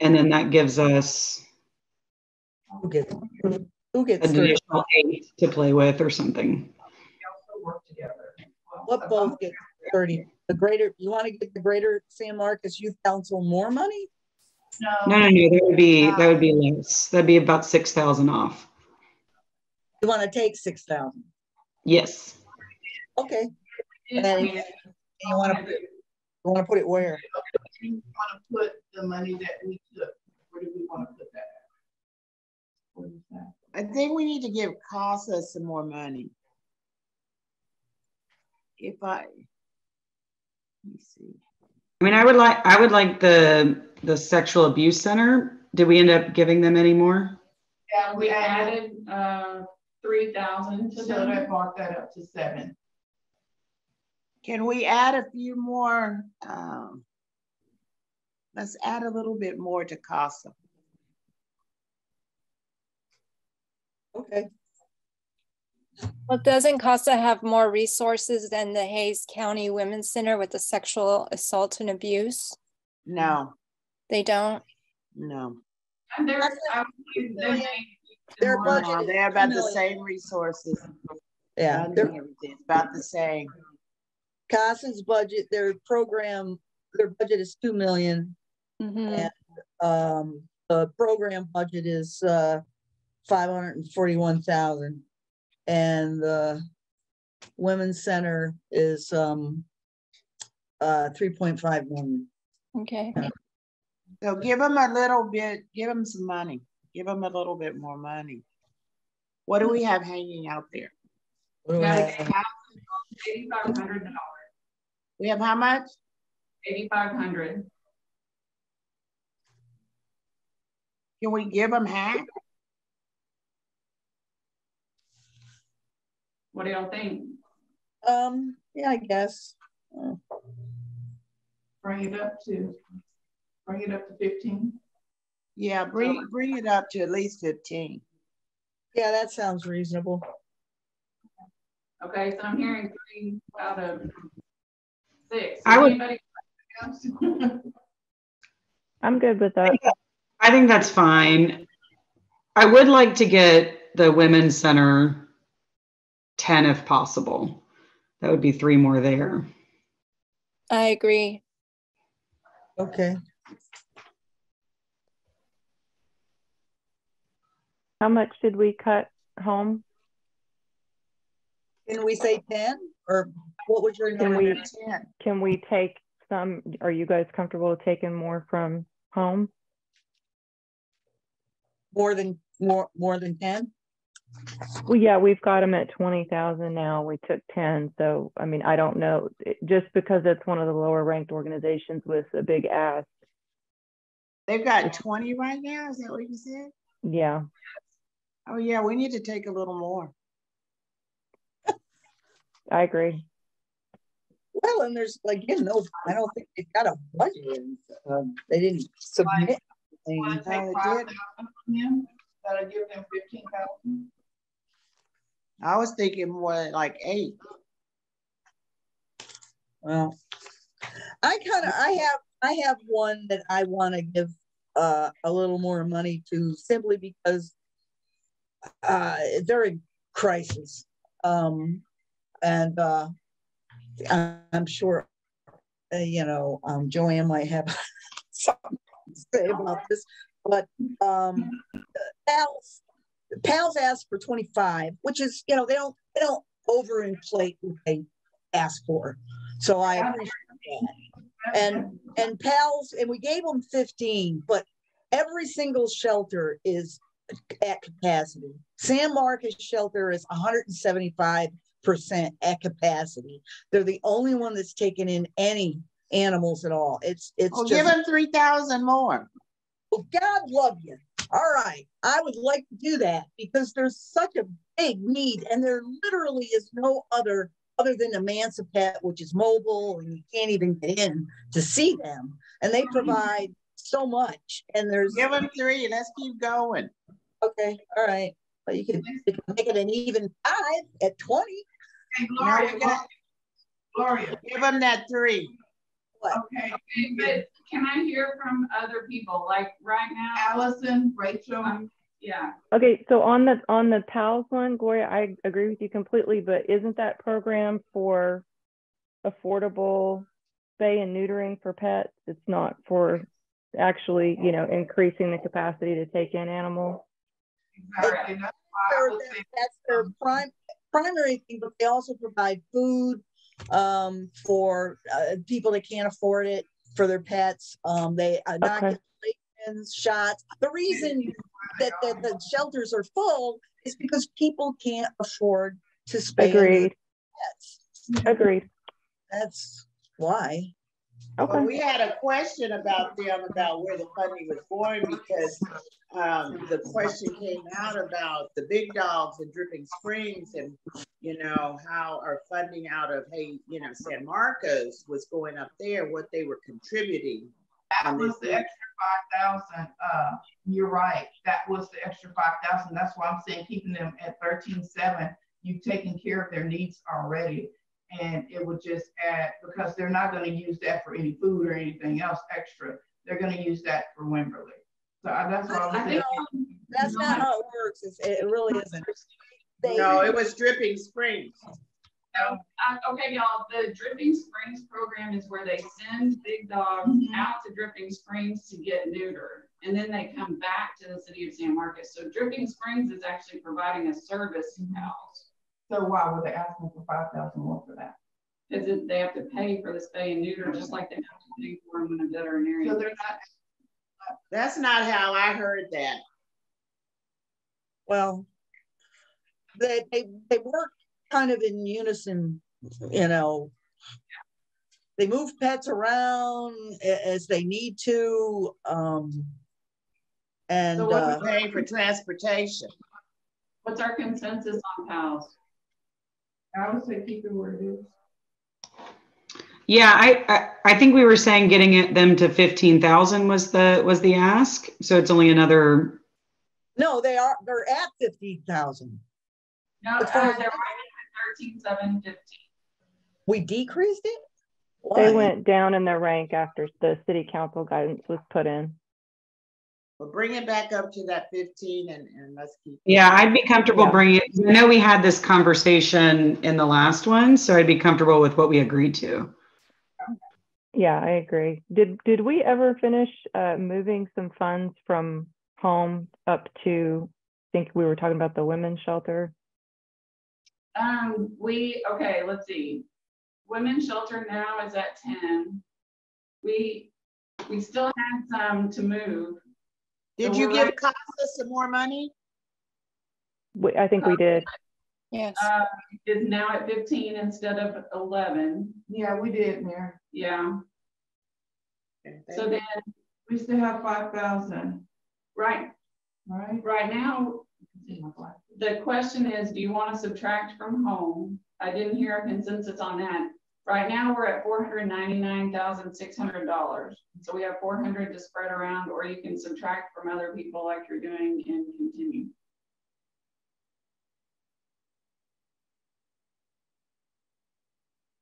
And then that gives us who gets, who gets, an additional eight to play with or something. We also work together. Well, what both get thirty? The greater, you want to get the Greater San Marcos Youth Council more money? No, No, no, no, that would be, that would be less. That'd be about 6,000 off. You want to take six thousand? Yes. Okay, and you want to, put, you want to put it where? we want to put the money that we took, where do we want to put that? at? What is that? I think we need to give CASA some more money. If I, let me see. I mean, I would like, I would like the, the sexual abuse center. Did we end up giving them any more? Yeah, We added, uh, three thousand to So them. that brought that up to seven. Can we add a few more? Um, let's add a little bit more to CASA. Okay, Well, doesn't CASA have more resources than the Hays County Women's Center with the sexual assault and abuse? No, They don't? no. And they're, I would- they're. Their more- budget No, is they're about the million. same resources. yeah, funding they're- everything. It's about the same. CASA's budget, their program, their budget is two million. Mhm. Um, the program budget is, uh, five hundred and forty-one thousand. And the Women's Center is, um, uh, three point five million. Okay. So give them a little bit, give them some money, give them a little bit more money. What do we have hanging out there? What do we have? Eighty-five hundred dollars, We have how much? eighty-five hundred. Can we give them half? What do y'all think? Um, yeah, I guess. Bring it up to, bring it up to fifteen. Yeah, bring, bring it up to at least fifteen. Yeah, that sounds reasonable. Okay, so I'm hearing three out of six. I would- [laughs] I'm good with that. I think that's fine. I would like to get the Women's Center 10 if possible. That would be three more there. I agree. Okay. How much did we cut home? Can we say ten or what was your Can number? we- Ten. Can we take some, are you guys comfortable taking more from home? More than, more, more than ten? Well, yeah, we've got them at twenty thousand now. We took ten, so I mean, I don't know, it- just because it's one of the lower ranked organizations with a big ask. They've got twenty right now, is that what you said? Yeah, Oh, yeah, we need to take a little more. I agree. Well, and there's, like again, no, I don't think they've got a budget. Um, They didn't submit. Wanna anything. take they five did. thousand from him? That'll give them fifteen thousand. I was thinking more like eight. Well, I kind of, I have, I have one that I want to give uh, a little more money to simply because uh, they're in crisis. Um, and uh, I- I'm sure, uh, you know, um, Joanne might have [laughs] something to say about this, but um, pals, pals asked for 25, which is, you know, they don't, they don't overinflate what they ask for. So I appreciate that. And and pals, and we gave them 15, but every single shelter is at capacity. San Marcos shelter is 175% at capacity. They're the only one that's taken in any animals at all. It's it's Well, just give them three thousand more. well, God love you. All right. I would like to do that because there's such a big need and there literally is no other other than Emancipet, which is mobile and you can't even get in to see them. And they mm-hmm. provide so much. And there's Give them three, let's keep going. okay, all right. But you can, you can make it an even five at 20. Hey, Gloria, Gloria, give them that three. Okay, But can I hear from other people, like right now? Allison, Rachel, Um, Yeah, Okay, so on the, on the PALS one, Gloria, I agree with you completely, but isn't that program for affordable spay and neutering for pets? It's not for actually, you know, increasing the capacity to take in animals? exactly, that's Their- that's their prime primary thing, but they also provide food um, for uh, people that can't afford it for their pets. Um, they inoculations, shots. The reason that, that the shelters are full is because people can't afford to spay and neuter Agreed, pets. agreed. That's why. Well, Okay, we had a question about them, about where the funding was going, because um, the question came out about the big dogs and Dripping Springs and, you know, how our funding out of, hey, you know, San Marcos was going up there, what they were contributing. that was the extra five thousand, uh, you're right, that was the extra five thousand, that's why I'm saying keeping them at thirteen-seven, you've taken care of their needs already. And it would just add, because they're not gonna use that for any food or anything else extra, they're gonna use that for Wimberley. So I- that's why I I'm think- saying. That's not how it works. It's, it really isn't. They- No, it was Dripping Springs. So, uh, okay, y'all, the Dripping Springs program is where they send big dogs Mhm. out to Dripping Springs to get neutered. And then they come back to the city of San Marcos. So Dripping Springs is actually providing a service to cows. So why were they asking for five thousand more for that? Because they have to pay for the spay and neuter, just like they have to pay for them in a veterinarian. So they're not, That's not how I heard that. Well, they, they, they work kind of in unison, you know. They move pets around as they need to, um. And, So what uh, We pay for transportation. What's our consensus on PALs? I would say keep it where it is. Yeah, I, I, I think we were saying getting it them to fifteen thousand was the, was the ask. So it's only another, no, they are, they're at fifteen thousand. No, As far uh, as- they're right at thirteen, seven, fifteen. We decreased it? They went down in their rank after the city council guidance was put in. But bring it back up to that fifteen and, and let's keep. yeah, I'd be comfortable Yeah. bringing it. I know we had this conversation in the last one, so I'd be comfortable with what we agreed to. Yeah, I agree. Did, did we ever finish, uh, moving some funds from home up to, I think we were talking about the women's shelter? Um, we, okay, let's see. Women's shelter now is at ten. We, we still had some to move. Did So you give right- Casa some more money? We, I think we did. Yes. Uh, is now at fifteen instead of eleven. Yeah, we did, Mayor. Yeah, so then, We still have five thousand, right, right? right now, the question is, do you want to subtract from home? I didn't hear a consensus on that. Right now, we're at four hundred ninety-nine thousand, six hundred dollars. So we have four hundred to spread around, or you can subtract from other people like you're doing and continue.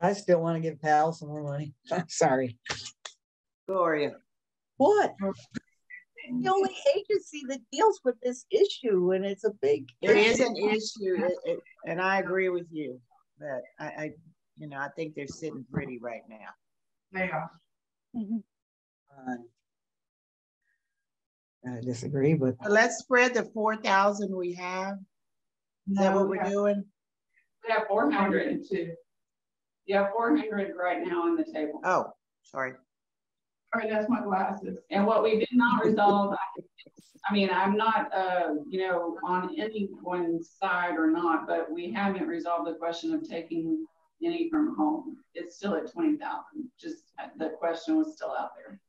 I still want to give Pal some more money. [laughs] I'm sorry. Gloria, What? Oh. The only agency that deals with this issue and it's a big. it is issue. an issue, it- it- and I agree with you, but I, I, you know, I think they're sitting pretty right now. They are. Uh, I disagree, but But Let's spread the four thousand we have. Is that what we we're have doing? We have four hundred, 102. you have four hundred right now on the table. Oh, sorry. All right, that's my glasses. And what we did not resolve, I- I mean, I'm not, uh, you know, on anyone's side or not, but we haven't resolved the question of taking any from home. It's still at twenty thousand, just the question was still out there.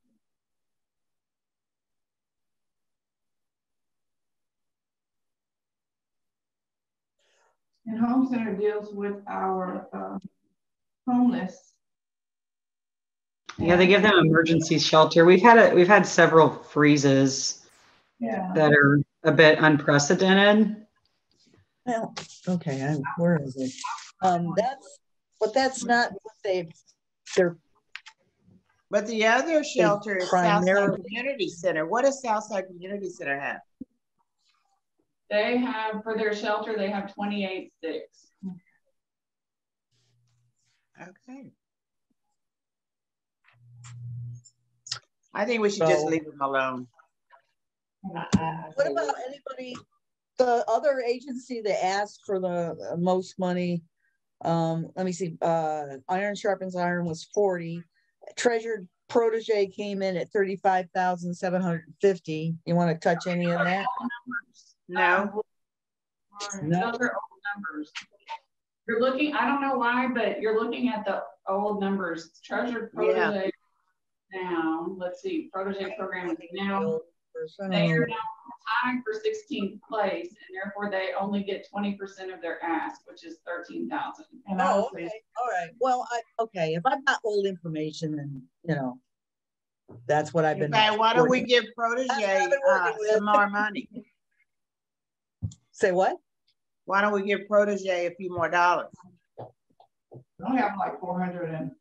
And Home Center deals with our uh, homeless. Yeah, they give them emergency shelter. We've had a, we've had several freezes Yeah. that are a bit unprecedented. well, okay, I'm, where is it? Um, that's, but that's not what they, they're, But the other shelter is Southside Community Center. What does Southside Community Center have? They have, for their shelter, they have twenty-eight sticks. Okay. I think we should just leave them alone. what about anybody, the other agency that asked for the most money? Um, let me see, uh, Iron Sharpens Iron was forty. Treasured Protege came in at thirty-five thousand seven hundred and fifty. You want to touch any of that? No, No. Those are old numbers. You're looking, I don't know why, but you're looking at the old numbers. Treasured Yeah. protege now, let's see, protege program is now I They are now tied for sixteenth place, and therefore they only get twenty percent of their ask, which is thirteen thousand. Oh, okay, all right. Well, I, okay, if I've got old information and, you know, that's what I've been. okay, why don't we working- give Protege what I've uh, with. some more [laughs] money? Say what? Why don't we give Protege a few more dollars? I only have like four hundred and,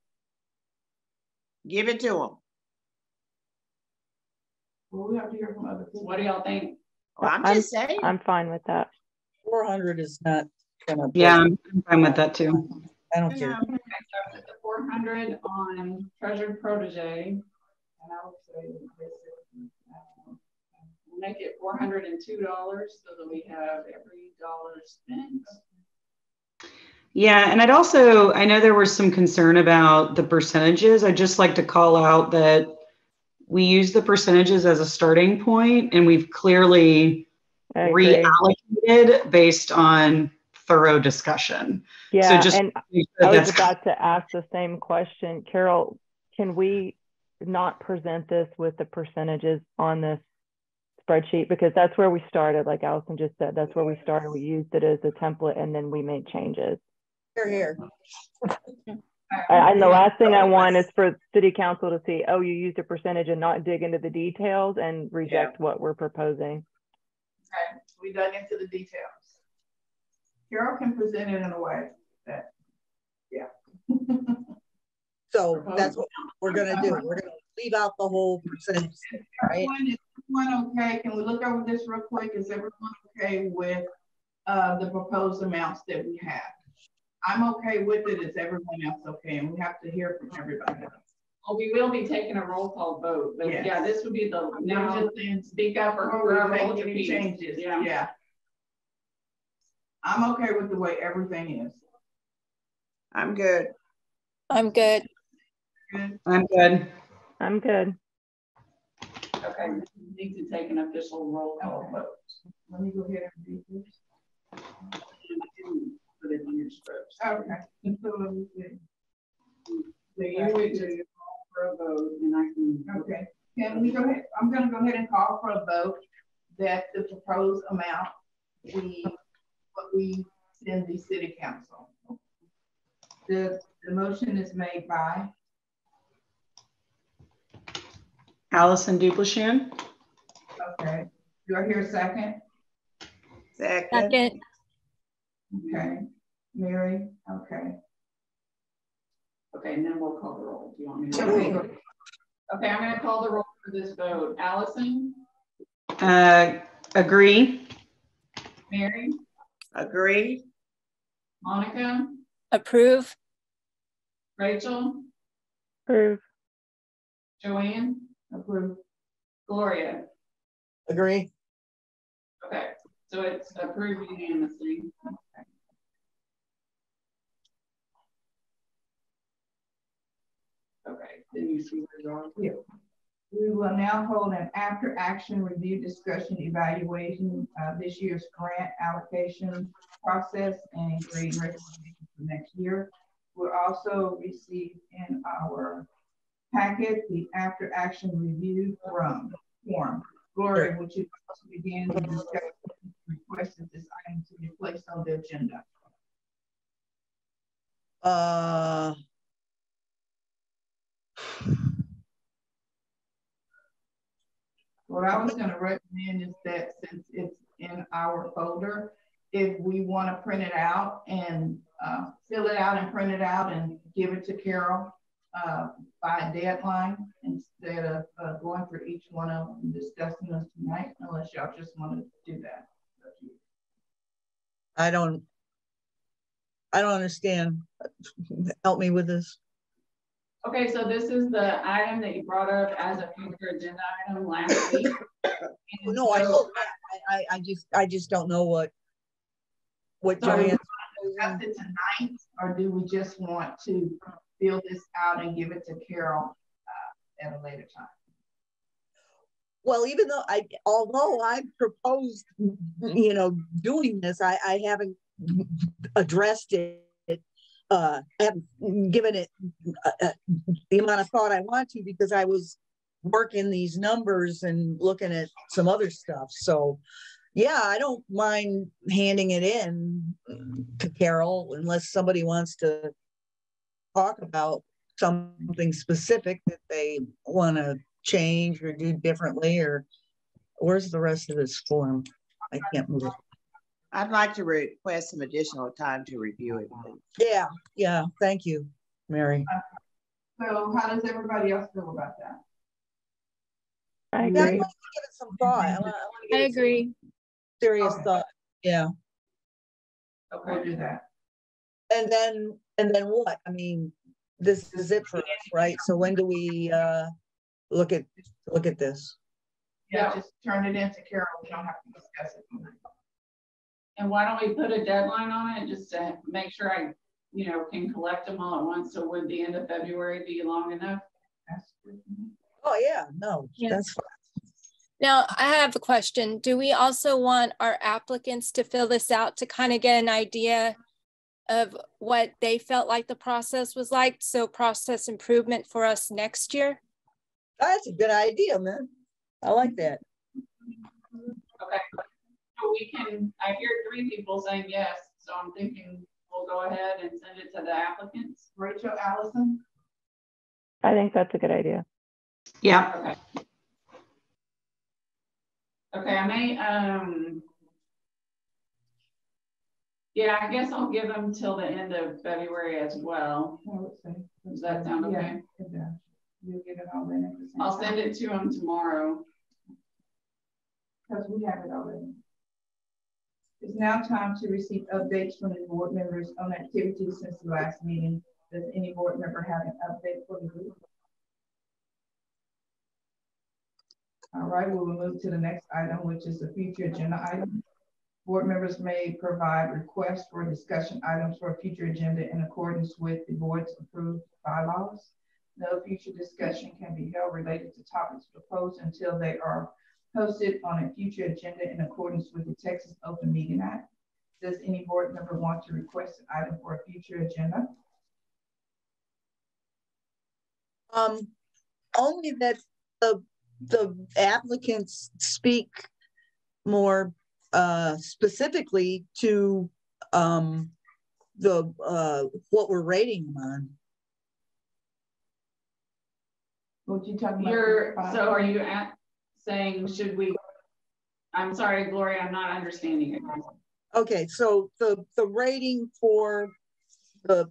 Give it to them. Well, we have to hear from other people. What do y'all think? Well, I'm I'm- just saying. I'm fine with that. Four hundred is not gonna. Yeah, I'm I'm fine with that too. I don't care. Okay, so I put the four hundred on treasured protege. And I would say this is, um, we'll make it four hundred and two dollars so that we have every dollar spent. Yeah, and I'd also, I know there was some concern about the percentages. I'd just like to call out that we use the percentages as a starting point and we've clearly reallocated based on thorough discussion. Yeah, so just- and I was about to ask the same question. Carol, can we not present this with the percentages on this spreadsheet? Because that's where we started, like Allison just said, that's where we started. We used it as a template and then we made changes. Here, here. [laughs] I- And the last thing I want is for city council to see, oh, you used a percentage and not dig into the details and reject what we're proposing. Okay, we dug into the details. Carol can present it in a way that, yeah. [laughs] So that's what we're gonna do. We're gonna leave out the whole percentage. Right. Everyone, is everyone okay? Can we look over this real quick? Is everyone okay with uh, the proposed amounts that we have? I'm okay with it. it. Is everyone else okay? And we have to hear from everybody. Else. Well, we will be taking a roll call vote, but Yes. yeah, this would be the, Now, now, just saying, speak up or Or we're whoever hold making your any peace. changes, Yeah. yeah. I'm okay with the way everything is. I'm good. I'm good. Good. I'm good. I'm good. Okay, we need to take an official roll call Okay. vote. Let me go ahead and do this. Put it on your script. Okay. So let me see. So you call for a vote and I can. Okay, can we go ahead, I'm gonna go ahead and call for a vote that the proposed amount, we, what we send the city council. The, the motion is made by, Allison Duplashin? okay, do I hear a second? Second. Second, Okay, Mary, okay. Okay, and then we'll call the roll. Do you want me Okay, to? go- Okay, I'm gonna call the roll for this vote. Allison, Uh, agree. Mary, Agree. Monica, approve, Rachel, Approve. Joanne, Approve. Gloria. Agree? Okay, so it's approved unanimously. Okay, then you see where you're on. We will now hold an after-action review discussion evaluation, uh, this year's grant allocation process and grade recommendations for next year. We'll also receive in our packet the after-action review from form. Gloria, would you begin to discuss requested this item to be placed on the agenda? Uh. What I was gonna recommend is that since it's in our folder, if we wanna print it out and, uh, fill it out and print it out and give it to Carol, uh, by a deadline instead of, uh, going through each one of them and discussing those tonight, unless y'all just wanna do that. I don't. I don't understand. Help me with this. Okay, so this is the item that you brought up as a future agenda item last week. [coughs] No, I, so-. I, I, I just, I just don't know what. What So- Joanne. Discuss it tonight, or do we just want to fill this out and give it to Carol, uh, at a later time? Well, even though I, although I proposed, you know, doing this, I, I haven't addressed it. Uh, I haven't given it uh, uh, the amount of thought I want to because I was working these numbers and looking at some other stuff. So, yeah, I don't mind handing it in to Carol unless somebody wants to talk about something specific that they want to change or do differently or where's the rest of this form? I can't move it. I'd like to request some additional time to review it. please. Yeah, yeah, thank you, Mary. So how does everybody else feel about that? I Yeah, I'd agree. to give it some thought. I wanna- I wanna I give it some agree. Serious Okay. thought, yeah. We'll do that. and then, and then what? I mean, this is it for us, right? So when do we, uh, look at, look at this? Yeah, just turn it into Carol. We don't have to discuss it. And why don't we put a deadline on it, just to make sure I, you know, can collect them all at once, so would the end of February be long enough? That's good for me. Oh, yeah, no, Yeah. that's fine. Now, I have a question. Do we also want our applicants to fill this out to kind of get an idea of what they felt like the process was like? So process improvement for us next year? That's a good idea, man. I like that. Okay, so we can, I hear three people saying yes, so I'm thinking we'll go ahead and send it to the applicants. Rachel Allison, I think that's a good idea. Yeah, Okay. Okay, I may, um. Yeah, I guess I'll give them till the end of February as well. I would say. Does that sound okay? it does. You'll get it all in at the same I'll send it to them tomorrow. Because we have it already. It's now time to receive updates from the board members on activities since the last meeting. Does any board member have an update for the group? All right, we will move to the next item, which is a future agenda item. Board members may provide requests for discussion items for a future agenda in accordance with the board's approved bylaws. No future discussion can be held related to topics proposed until they are posted on a future agenda in accordance with the Texas Open Meeting Act. Does any board member want to request an item for a future agenda? Um, only that the, the applicants speak more, uh, specifically to, um, the, uh, what we're rating them on. What you talking about? You're, so are you at, saying, should we? I'm sorry, Gloria, I'm not understanding it. Okay, so the, the rating for the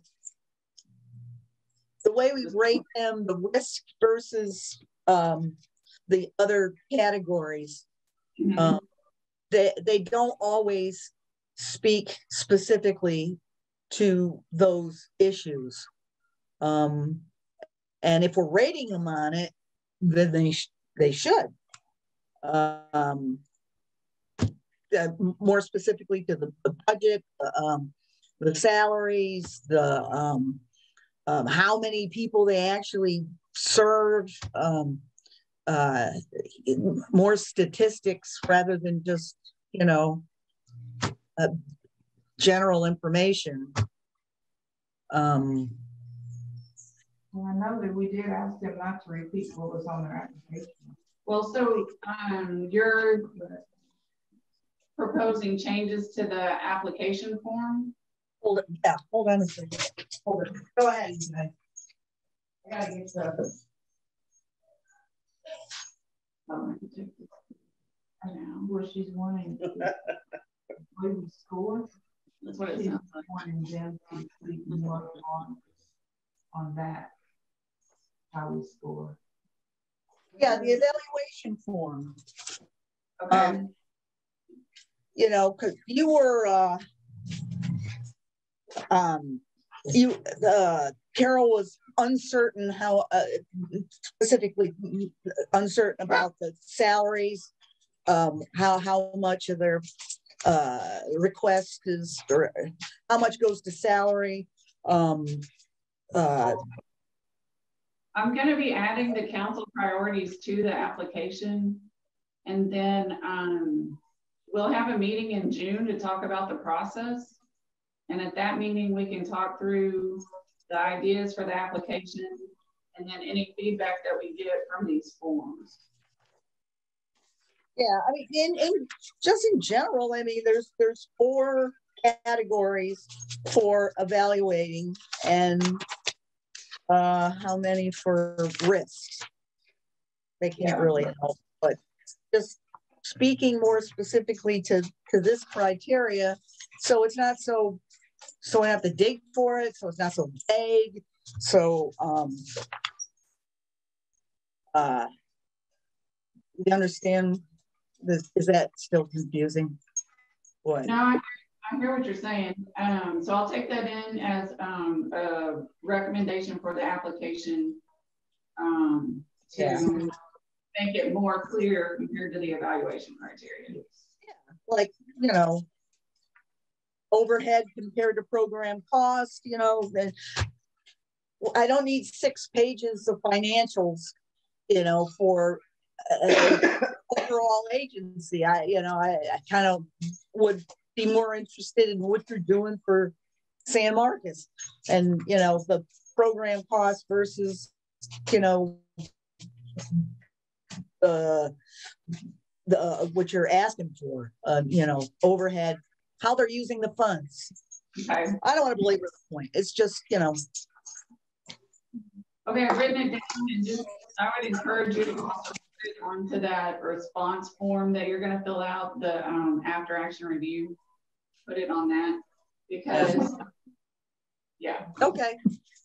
the way we rate them, the risk versus um the other categories, Mhm. um, they they don't always speak specifically to those issues. Um, and if we're rating them on it, then they sh- they should. Um, uh, more specifically to the, the budget, um, the salaries, the um, um, how many people they actually serve, um, uh, more statistics rather than just you know uh, general information. Um, Well, I know that we did ask them not to repeat what was on their application. Well, so, um, you're proposing changes to the application form? hold it, yeah, hold on a second. Hold it. Go ahead. I gotta get the. Oh, I can take this. I know, Where she's wanting to we score. that's what it sounds like. wanting them to speak more on, on that, how we score. Yeah, the evaluation form. Okay, Um, you know, cause you were, uh, um, you, uh, Carol was uncertain how, uh, specifically uncertain about the salaries, um, how, how much of their, uh, request is, or how much goes to salary, um, uh, I'm gonna be adding the council priorities to the application. And then, um, we'll have a meeting in June to talk about the process. And at that meeting, we can talk through the ideas for the application and then any feedback that we get from these forms. Yeah, I mean, in, in, just in general, I mean, there's, there's four categories for evaluating and uh, how many for risks? They can't really help, but just speaking more specifically to, to this criteria, so it's not so, so I have to dig for it, so it's not so vague, so, um, uh, you understand this, is that still confusing? What? No, I, I hear what you're saying. Um, so I'll take that in as, um, a recommendation for the application. Um, to make it more clear compared to the evaluation criteria. Yeah, like, you know, overhead compared to program cost, you know, I don't need six pages of financials, you know, for uh, overall agency. I, you know, I, I kind of would be more interested in what you're doing for San Marcos and, you know, the program cost versus, you know, the the uh, what you're asking for, uh, you know, overhead, how they're using the funds. Okay, I don't want to belabor the point. It's just, you know, okay, I've written it down and just, I would encourage you to also put it onto that response form that you're gonna fill out, the, um, after action review. Put it on that, because, yeah, okay,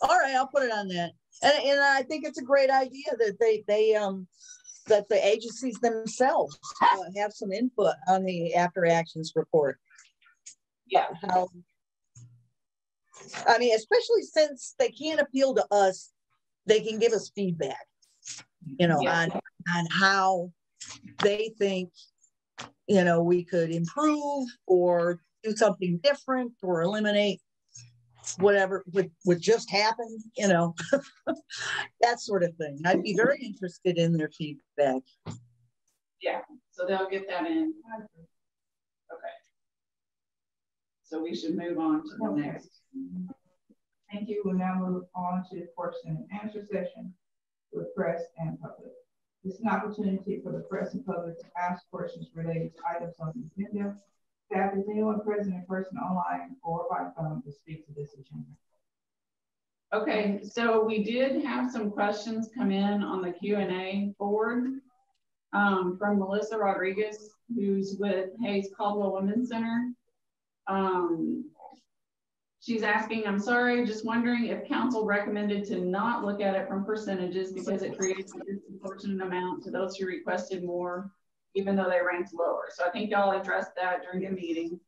all right, I'll put it on that. And, and I think it's a great idea that they they um that the agencies themselves uh, have some input on the after actions report. yeah, How, I mean, especially since they can't appeal to us, they can give us feedback. You know, Yeah. on on how they think, you know, we could improve or do something different or eliminate whatever would, would just happen, you know, [laughs] that sort of thing. I'd be very interested in their feedback. Yeah, so they'll get that in. Okay. So we should move on to the next. Thank you. We'll now move on to the question and answer session with press and public. This is an opportunity for the press and public to ask questions related to items on the agenda. Staff, is anyone present in person, online, or by phone to speak to this agenda? Okay, so we did have some questions come in on the Q and A board um, from Melissa Rodriguez, who's with Hays Caldwell Women's Center. Um, she's asking, I'm sorry, just wondering if council recommended to not look at it from percentages because it creates a disproportionate amount to those who requested more, even though they ranked lower. So I think y'all addressed that during the meeting.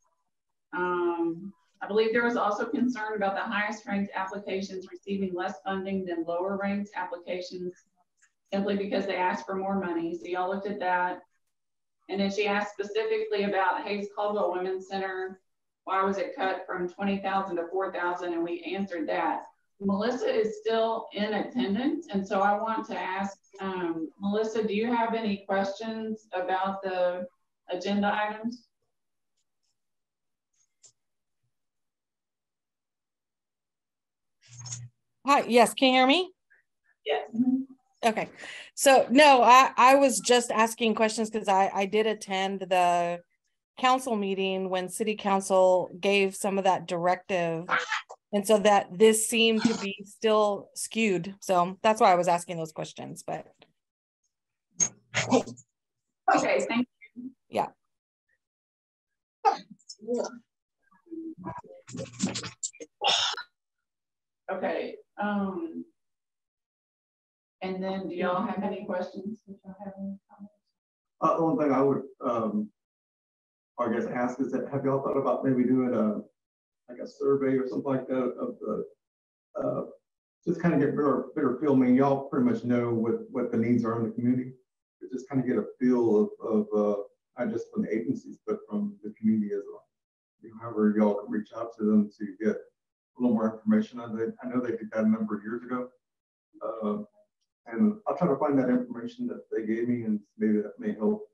Um, I believe there was also concern about the highest ranked applications receiving less funding than lower ranked applications simply because they asked for more money. So y'all looked at that. And then she asked specifically about Hays Caldwell Women's Center. Why was it cut from 20,000 to 4,000? And we answered that. Melissa is still in attendance. And so I want to ask, um, Melissa, do you have any questions about the agenda items? Hi, yes, can you hear me? Yes. Okay, so no, I, I was just asking questions because I, I did attend the council meeting when city council gave some of that directive. And so that this seemed to [sighs] be still skewed, so that's why I was asking those questions, but Okay, thank you. Yeah. Okay, um. And then do y'all have any questions? Did y'all have any comments? Uh, the one thing I would, um, I guess ask is that, have y'all thought about maybe doing a, like a survey or something like that of the, uh, just kind of get better, better feel, I mean, y'all pretty much know what, what the needs are in the community. But Just kind of get a feel of, of, uh, not just from the agencies, but from the community as well. You know, However, y'all can reach out to them to get a little more information on it. I know they did that a number of years ago. Uh, and I'll try to find that information that they gave me and maybe that may help.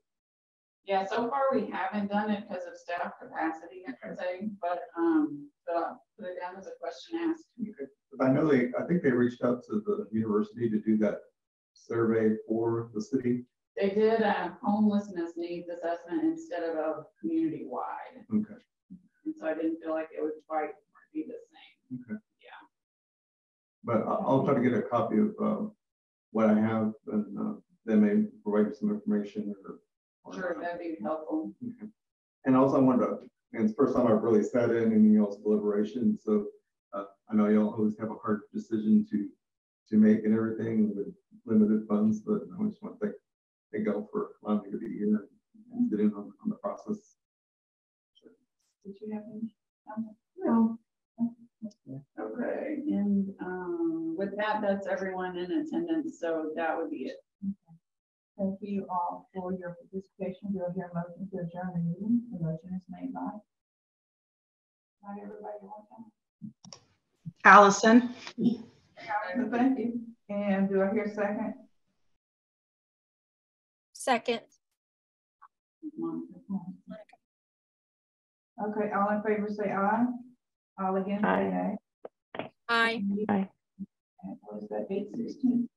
Yeah, so far we haven't done it because of staff capacity, I could say, but, um, I'll put it down as a question asked. Okay. I know they, I think they reached out to the university to do that survey for the city. They did a homelessness needs assessment instead of a community-wide, Okay. and so I didn't feel like it would quite be the same. Okay. Yeah. But I'll try to get a copy of, um, what I have and, uh, they may provide you some information or. Sure, that'd be helpful. Okay. And also I wanted to, and it's the first time I've really sat in any y'all's deliberation, so uh, I know y'all always have a hard decision to, to make and everything with limited funds, but I just want to thank, thank y'all for allowing me to be here and sit in on, on the process. Did you have any? No. Okay, and, um, with that, that's everyone in attendance, so that would be it. Thank you all for your participation. Do I hear a motion to adjourn the meeting? The motion is made by not everybody one time. Allison. Allison, thank you. And do I hear a second? Second. Okay, all in favor say aye. All against aye. say aye. Aye. Aye. What is that, 816?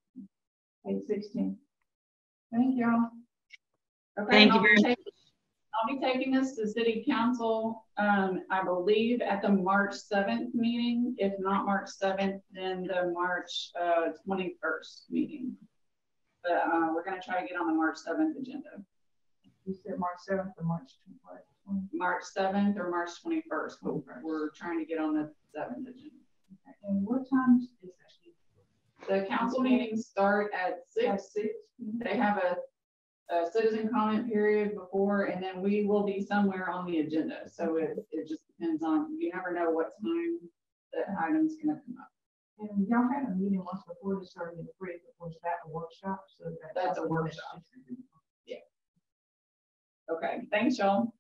816. Thank y'all. Okay, Thank I'll be very taking- I'll be taking this to city council, um, I believe at the March seventh meeting, if not March seventh, then the March, uh, twenty-first meeting. But, uh, we're gonna try to get on the March seventh agenda, You said March seventh or March twenty? March seventh or March twenty-first, but we're trying to get on the seventh agenda. And what time is this actually? The council meetings start at six, they have a, a citizen comment period before, and then we will be somewhere on the agenda. So it, it just depends on, you never know what time the item's gonna come up. And y'all had a meeting once before to start in the break, but was that a workshop? So That's a workshop. Yeah. Okay, thanks, y'all.